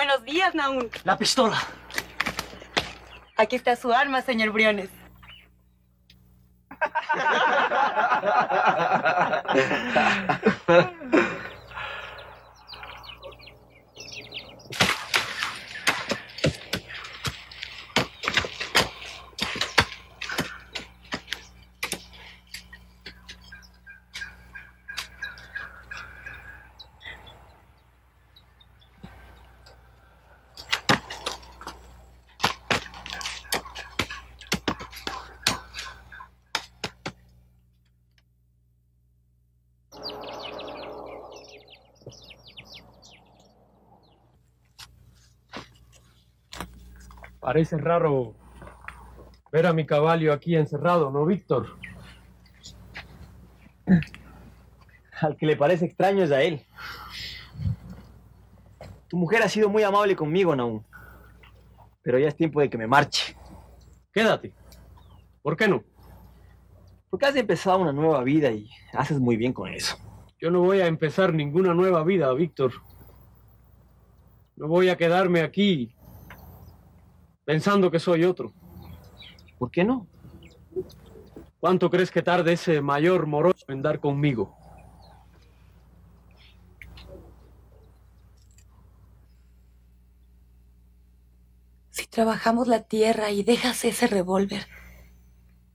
Buenos días, Naún. La pistola. Aquí está su arma, señor Briones. <laughs> Parece raro ver a mi caballo aquí encerrado, ¿no, Víctor? Al que le parece extraño es a él. Tu mujer ha sido muy amable conmigo, Naum. Pero ya es tiempo de que me marche. Quédate. ¿Por qué no? Porque has empezado una nueva vida y haces muy bien con eso. Yo no voy a empezar ninguna nueva vida, Víctor. No voy a quedarme aquí pensando que soy otro. ¿Por qué no? ¿Cuánto crees que tarde ese mayor morocho en dar conmigo? Si trabajamos la tierra y dejas ese revólver,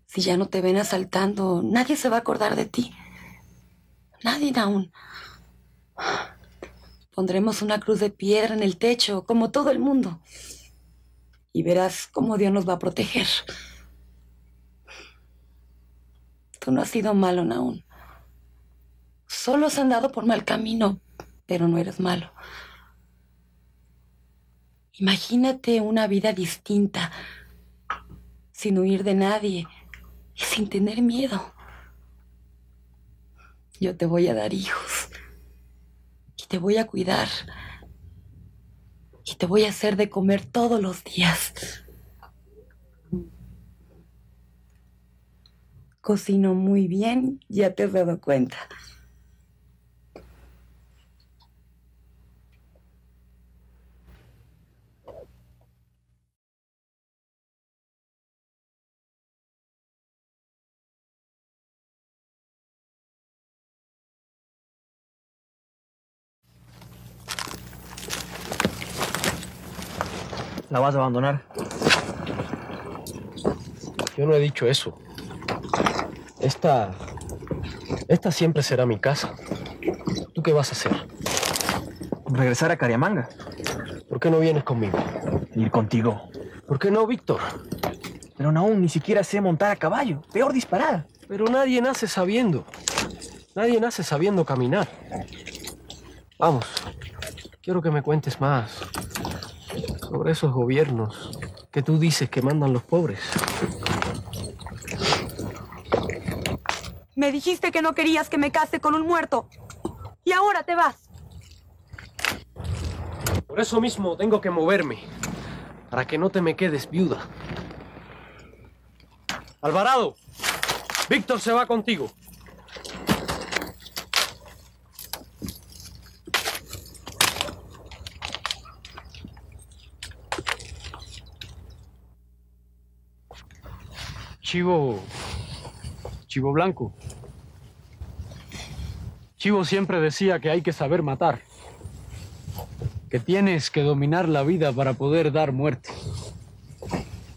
si ya no te ven asaltando, nadie se va a acordar de ti. Nadie aún. Pondremos una cruz de piedra en el techo, como todo el mundo. Y verás cómo Dios nos va a proteger. Tú no has sido malo, Naún. Solo has andado por mal camino, pero no eres malo. Imagínate una vida distinta, sin huir de nadie y sin tener miedo. Yo te voy a dar hijos y te voy a cuidar y te voy a hacer de comer todos los días. Cocino muy bien, ya te has dado cuenta. ¿La vas a abandonar? Yo no he dicho eso. Esta. Esta siempre será mi casa. ¿Tú qué vas a hacer? Regresar a Cariamanga. ¿Por qué no vienes conmigo? Ir contigo. ¿Por qué no, Víctor? Pero aún ni siquiera sé montar a caballo. Peor disparar. Pero nadie nace sabiendo. Nadie nace sabiendo caminar. Vamos. Quiero que me cuentes más sobre esos gobiernos que tú dices que mandan los pobres. Me dijiste que no querías que me case con un muerto. Y ahora te vas. Por eso mismo tengo que moverme, para que no te me quedes viuda. Alvarado, Víctor se va contigo. Chivo. Chivo Blanco. Chivo siempre decía que hay que saber matar. Que tienes que dominar la vida para poder dar muerte.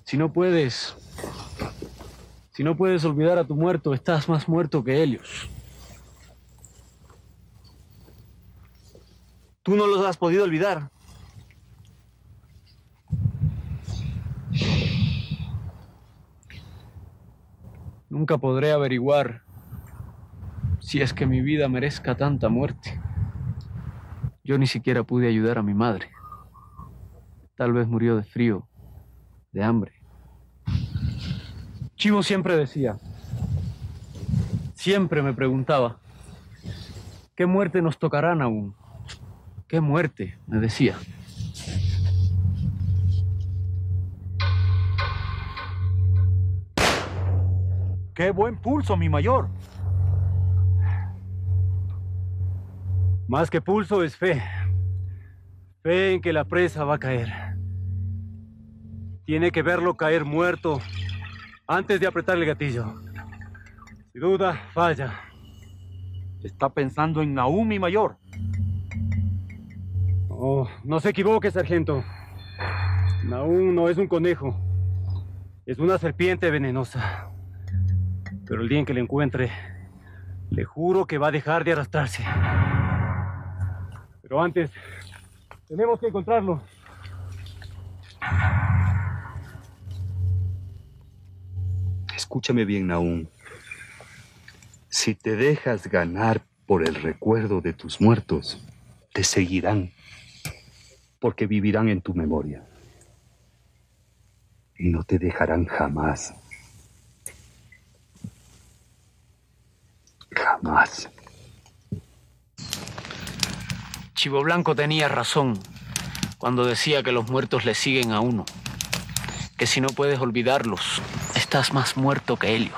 Si no puedes. Si no puedes olvidar a tu muerto, estás más muerto que ellos. Tú no los has podido olvidar. Nunca podré averiguar si es que mi vida merezca tanta muerte. Yo ni siquiera pude ayudar a mi madre. Tal vez murió de frío, de hambre. Chivo siempre decía, siempre me preguntaba, ¿qué muerte nos tocarán aún? ¿Qué muerte? me decía. ¡Qué buen pulso, mi mayor! Más que pulso es fe. Fe en que la presa va a caer. Tiene que verlo caer muerto antes de apretar el gatillo. Si duda, falla. Está pensando en Naum, mi mayor. Oh, no se equivoque, sargento. Naum no es un conejo. Es una serpiente venenosa. Pero el día en que le encuentre, le juro que va a dejar de arrastrarse. Pero antes, tenemos que encontrarlo. Escúchame bien, Naum. Si te dejas ganar por el recuerdo de tus muertos, te seguirán, porque vivirán en tu memoria. Y no te dejarán jamás. Jamás. Chivo Blanco tenía razón cuando decía que los muertos le siguen a uno. Que si no puedes olvidarlos, estás más muerto que ellos.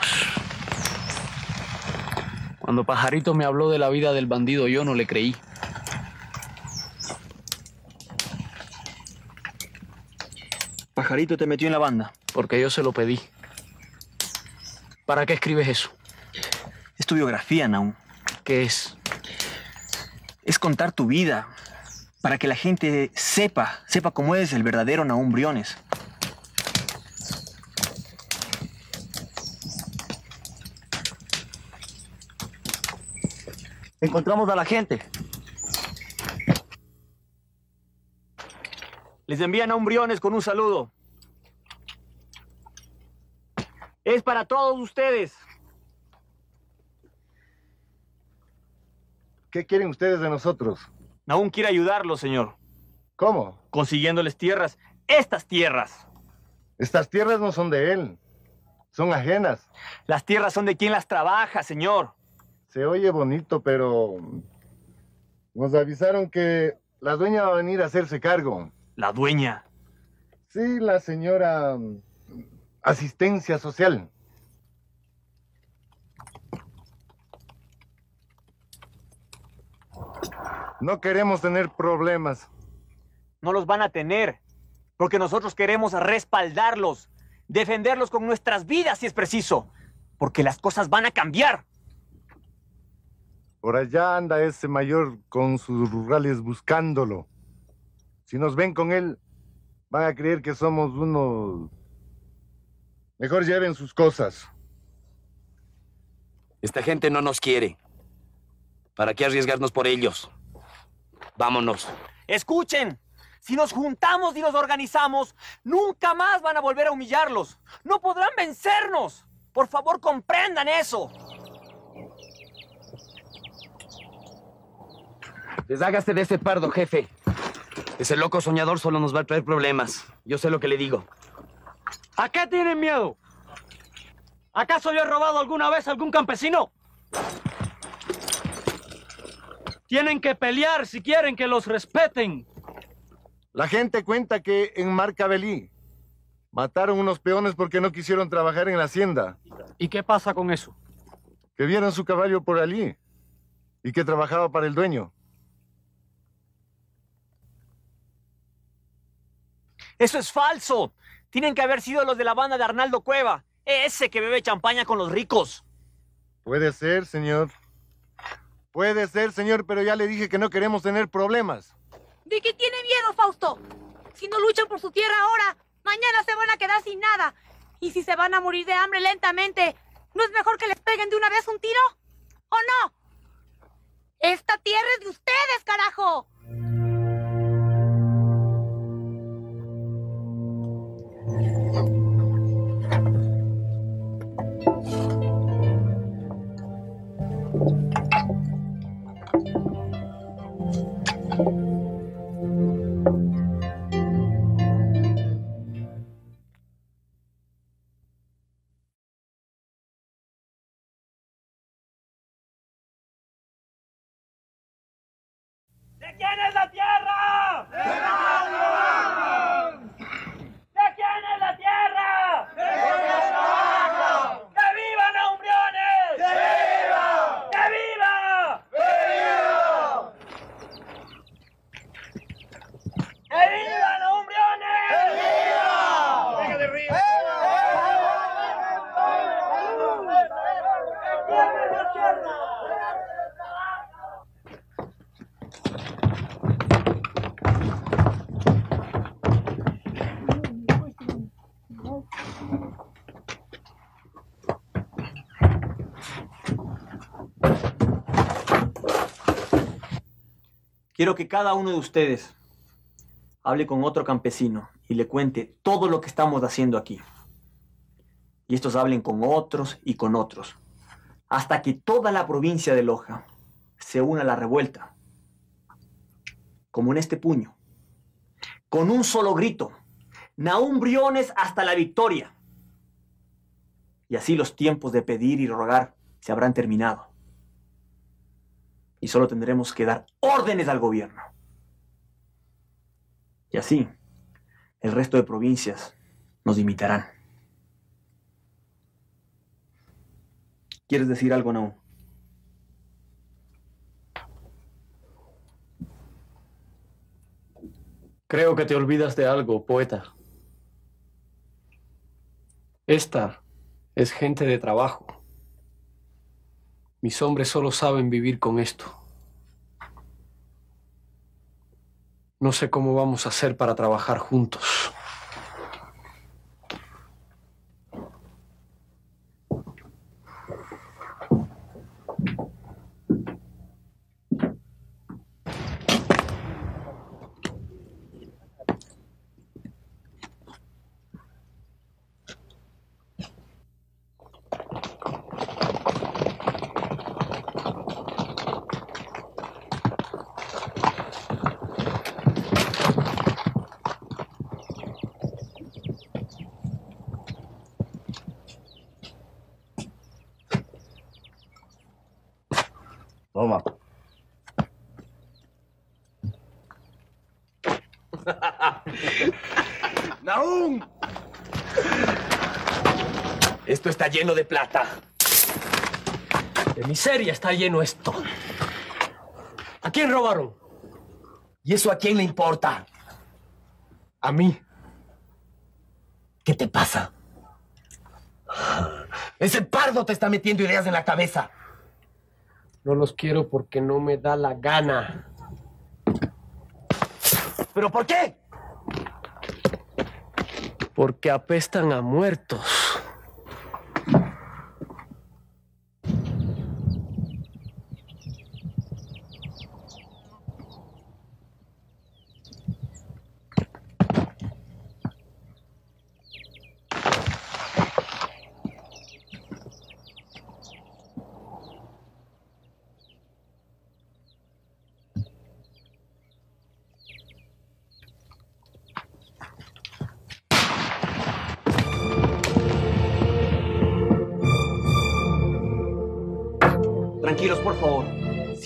Cuando Pajarito me habló de la vida del bandido, yo no le creí. Pajarito te metió en la banda. Porque yo se lo pedí. ¿Para qué escribes eso? Es tu biografía, Naum. ¿Qué es? Es contar tu vida. Para que la gente sepa, sepa cómo es el verdadero Naum Briones. Encontramos a la gente. Les envían a un Briones con un saludo. Es para todos ustedes. ¿Qué quieren ustedes de nosotros? Aún quiere ayudarlos, señor. ¿Cómo? Consiguiéndoles tierras. Estas tierras. Estas tierras no son de él. Son ajenas. Las tierras son de quien las trabaja, señor. Se oye bonito, pero nos avisaron que la dueña va a venir a hacerse cargo. ¿La dueña? Sí, la señora mm, asistencia social. No queremos tener problemas. No los van a tener, porque nosotros queremos respaldarlos, defenderlos con nuestras vidas si es preciso, porque las cosas van a cambiar. Por allá anda ese mayor con sus rurales buscándolo. Si nos ven con él, van a creer que somos unos... Mejor lleven sus cosas. Esta gente no nos quiere. ¿Para qué arriesgarnos por ellos? Vámonos. Escuchen, si nos juntamos y nos organizamos, nunca más van a volver a humillarlos. No podrán vencernos. Por favor, comprendan eso. Deshágase de ese pardo, jefe. Ese loco soñador solo nos va a traer problemas. Yo sé lo que le digo. ¿A qué tienen miedo? ¿Acaso yo he robado alguna vez a algún campesino? Tienen que pelear si quieren que los respeten. La gente cuenta que en Marcabelí mataron unos peones porque no quisieron trabajar en la hacienda. ¿Y qué pasa con eso? Que vieron su caballo por allí y que trabajaba para el dueño. Eso es falso. Tienen que haber sido los de la banda de Arnaldo Cueva. Ese que bebe champaña con los ricos. Puede ser, señor. Puede ser, señor, pero ya le dije que no queremos tener problemas. ¿De qué tiene miedo, Fausto? Si no luchan por su tierra ahora, mañana se van a quedar sin nada. Y si se van a morir de hambre lentamente, ¿no es mejor que les peguen de una vez un tiro? ¿O no? Esta tierra es de ustedes, carajo. Quiero que cada uno de ustedes hable con otro campesino y le cuente todo lo que estamos haciendo aquí. Y estos hablen con otros y con otros, hasta que toda la provincia de Loja se una a la revuelta, como en este puño, con un solo grito, Naum Briones hasta la victoria. Y así los tiempos de pedir y rogar se habrán terminado. Y solo tendremos que dar órdenes al gobierno. Y así, el resto de provincias nos imitarán. ¿Quieres decir algo, Naum? Creo que te olvidas de algo, poeta. Esta es gente de trabajo. Mis hombres solo saben vivir con esto. No sé cómo vamos a hacer para trabajar juntos. Toma. ¡Naum! Esto está lleno de plata. De miseria está lleno esto. ¿A quién robaron? ¿Y eso a quién le importa? A mí. ¿Qué te pasa? Ese pardo te está metiendo ideas en la cabeza. No los quiero porque no me da la gana. ¿Pero por qué? Porque apestan a muertos.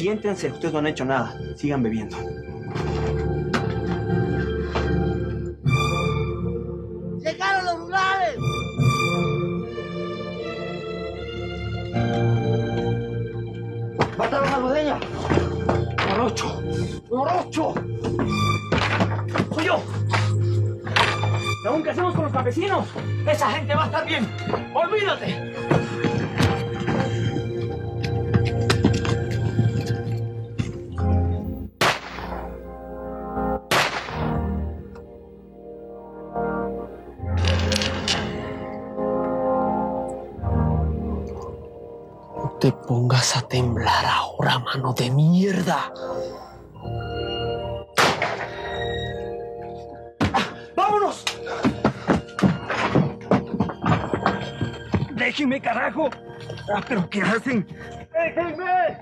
Siéntense, ustedes no han hecho nada. Sigan bebiendo. ¡Llegaron los rurales! ¡Mataron a Bodeña! ¡Morocho! ¡Morocho! ¡Soy yo! Naún, ¿qué hacemos con los campesinos? Esa gente va a estar bien. ¡Olvídate! Pongas a temblar ahora, mano de mierda. ¡Vámonos! ¡Déjenme, carajo! Ah, ¿Pero qué hacen? ¡Déjenme!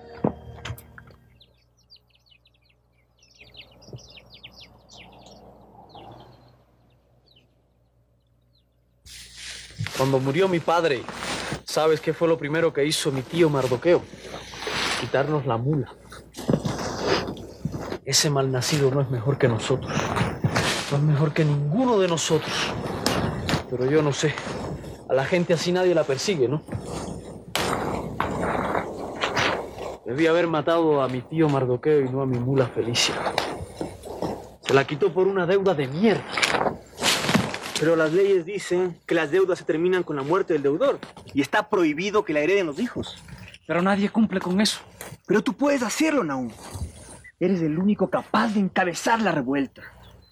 Cuando murió mi padre, ¿sabes qué fue lo primero que hizo mi tío Mardoqueo? Quitarnos la mula. Ese malnacido no es mejor que nosotros. No es mejor que ninguno de nosotros. Pero yo no sé. A la gente así nadie la persigue, ¿no? Debí haber matado a mi tío Mardoqueo y no a mi mula Felicia. Se la quitó por una deuda de mierda. Pero las leyes dicen que las deudas se terminan con la muerte del deudor y está prohibido que la hereden los hijos. Pero nadie cumple con eso. Pero tú puedes hacerlo, Naum. Eres el único capaz de encabezar la revuelta,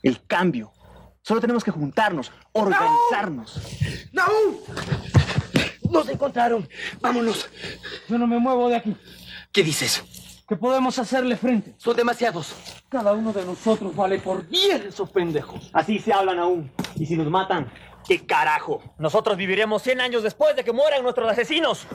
el cambio. Solo tenemos que juntarnos, organizarnos. ¡Naum! ¡Nos encontraron! ¡Vámonos! Yo no me muevo de aquí. ¿Qué dices? Que podemos hacerle frente. Son demasiados. Cada uno de nosotros vale por 10 esos pendejos. Así se hablan aún. Y si nos matan, ¿qué carajo? Nosotros viviremos 100 años después de que mueran nuestros asesinos.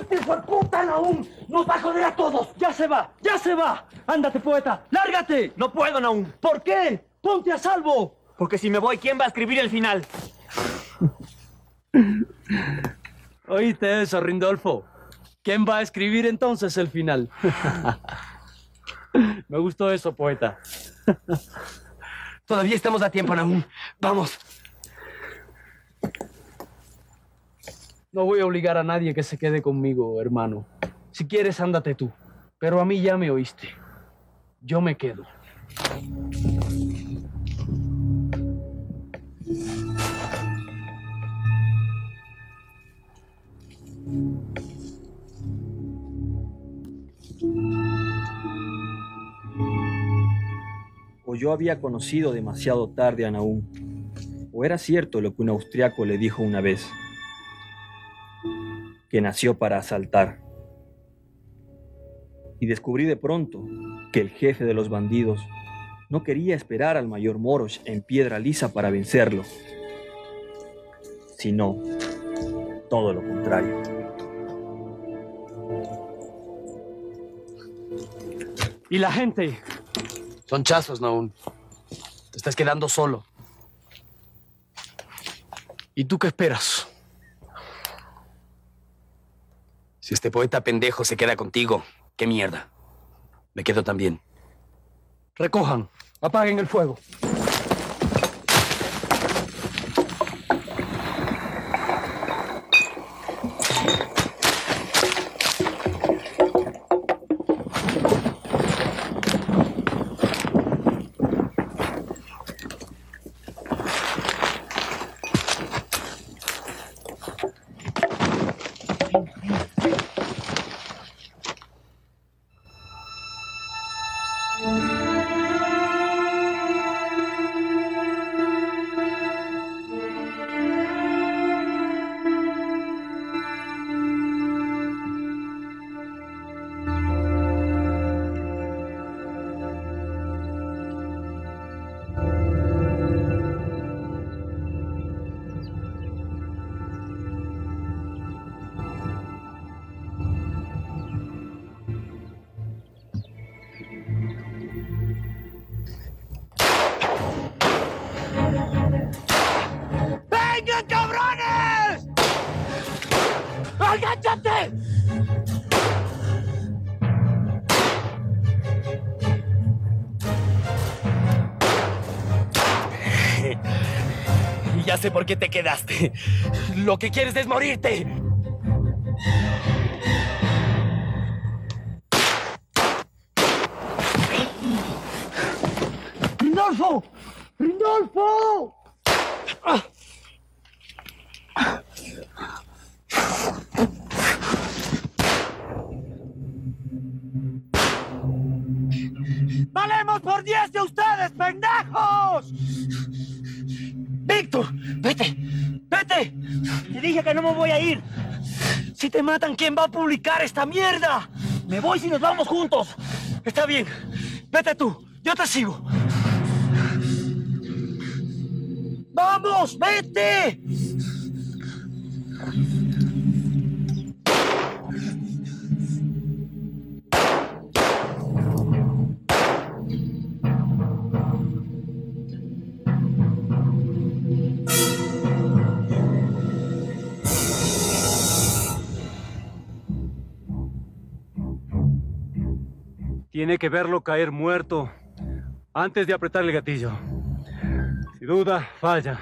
¡Este puta, Naum! ¡Nos va a joder a todos! ¡Ya se va! ¡Ya se va! ¡Ándate, poeta! ¡Lárgate! No puedo, Naum. ¿Por qué? ¡Ponte a salvo! Porque si me voy, ¿quién va a escribir el final? <laughs> ¿Oíste eso, Rindolfo? ¿Quién va a escribir entonces el final? <laughs> Me gustó eso, poeta. Todavía estamos a tiempo, Naum. Vamos. No voy a obligar a nadie que se quede conmigo, hermano. Si quieres, ándate tú. Pero a mí ya me oíste. Yo me quedo. O yo había conocido demasiado tarde a Naum, o era cierto lo que un austriaco le dijo una vez, que nació para asaltar. Y descubrí de pronto que el jefe de los bandidos no quería esperar al mayor Morosh en piedra lisa para vencerlo, sino todo lo contrario. ¿Y la gente? Son chazos, Naún. Te estás quedando solo. ¿Y tú qué esperas? Si este poeta pendejo se queda contigo, qué mierda. Me quedo también. Recojan, apaguen el fuego. Qué te quedaste. <laughs> Lo que quieres es morirte. Matan, ¿quién va a publicar esta mierda? Me voy si nos vamos juntos. Está bien, vete tú, yo te sigo. ¡Vamos, vete! Tiene que verlo caer muerto antes de apretar el gatillo. Si duda, falla.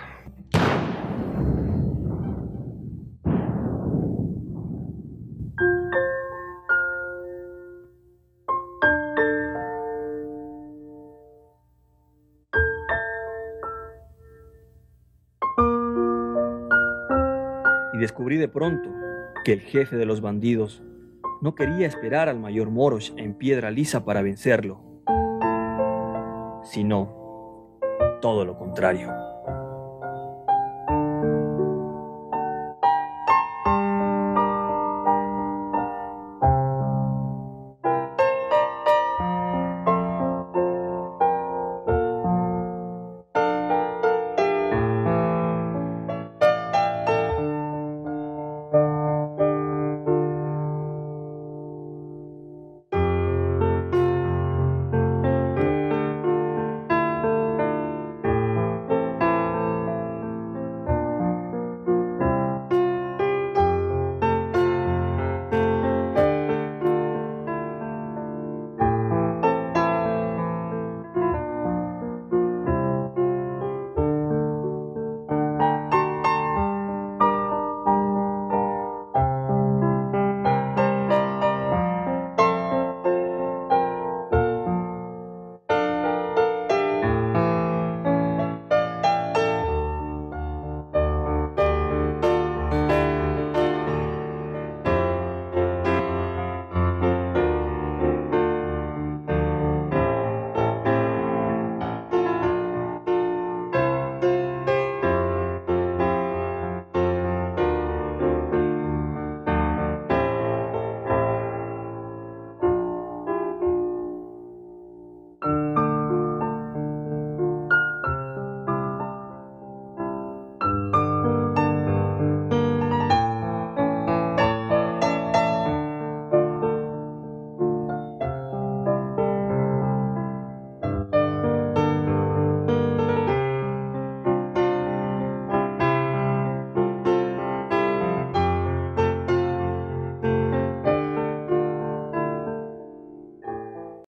Y descubrí de pronto que el jefe de los bandidos no quería esperar al mayor Morosh en piedra lisa para vencerlo, sino todo lo contrario.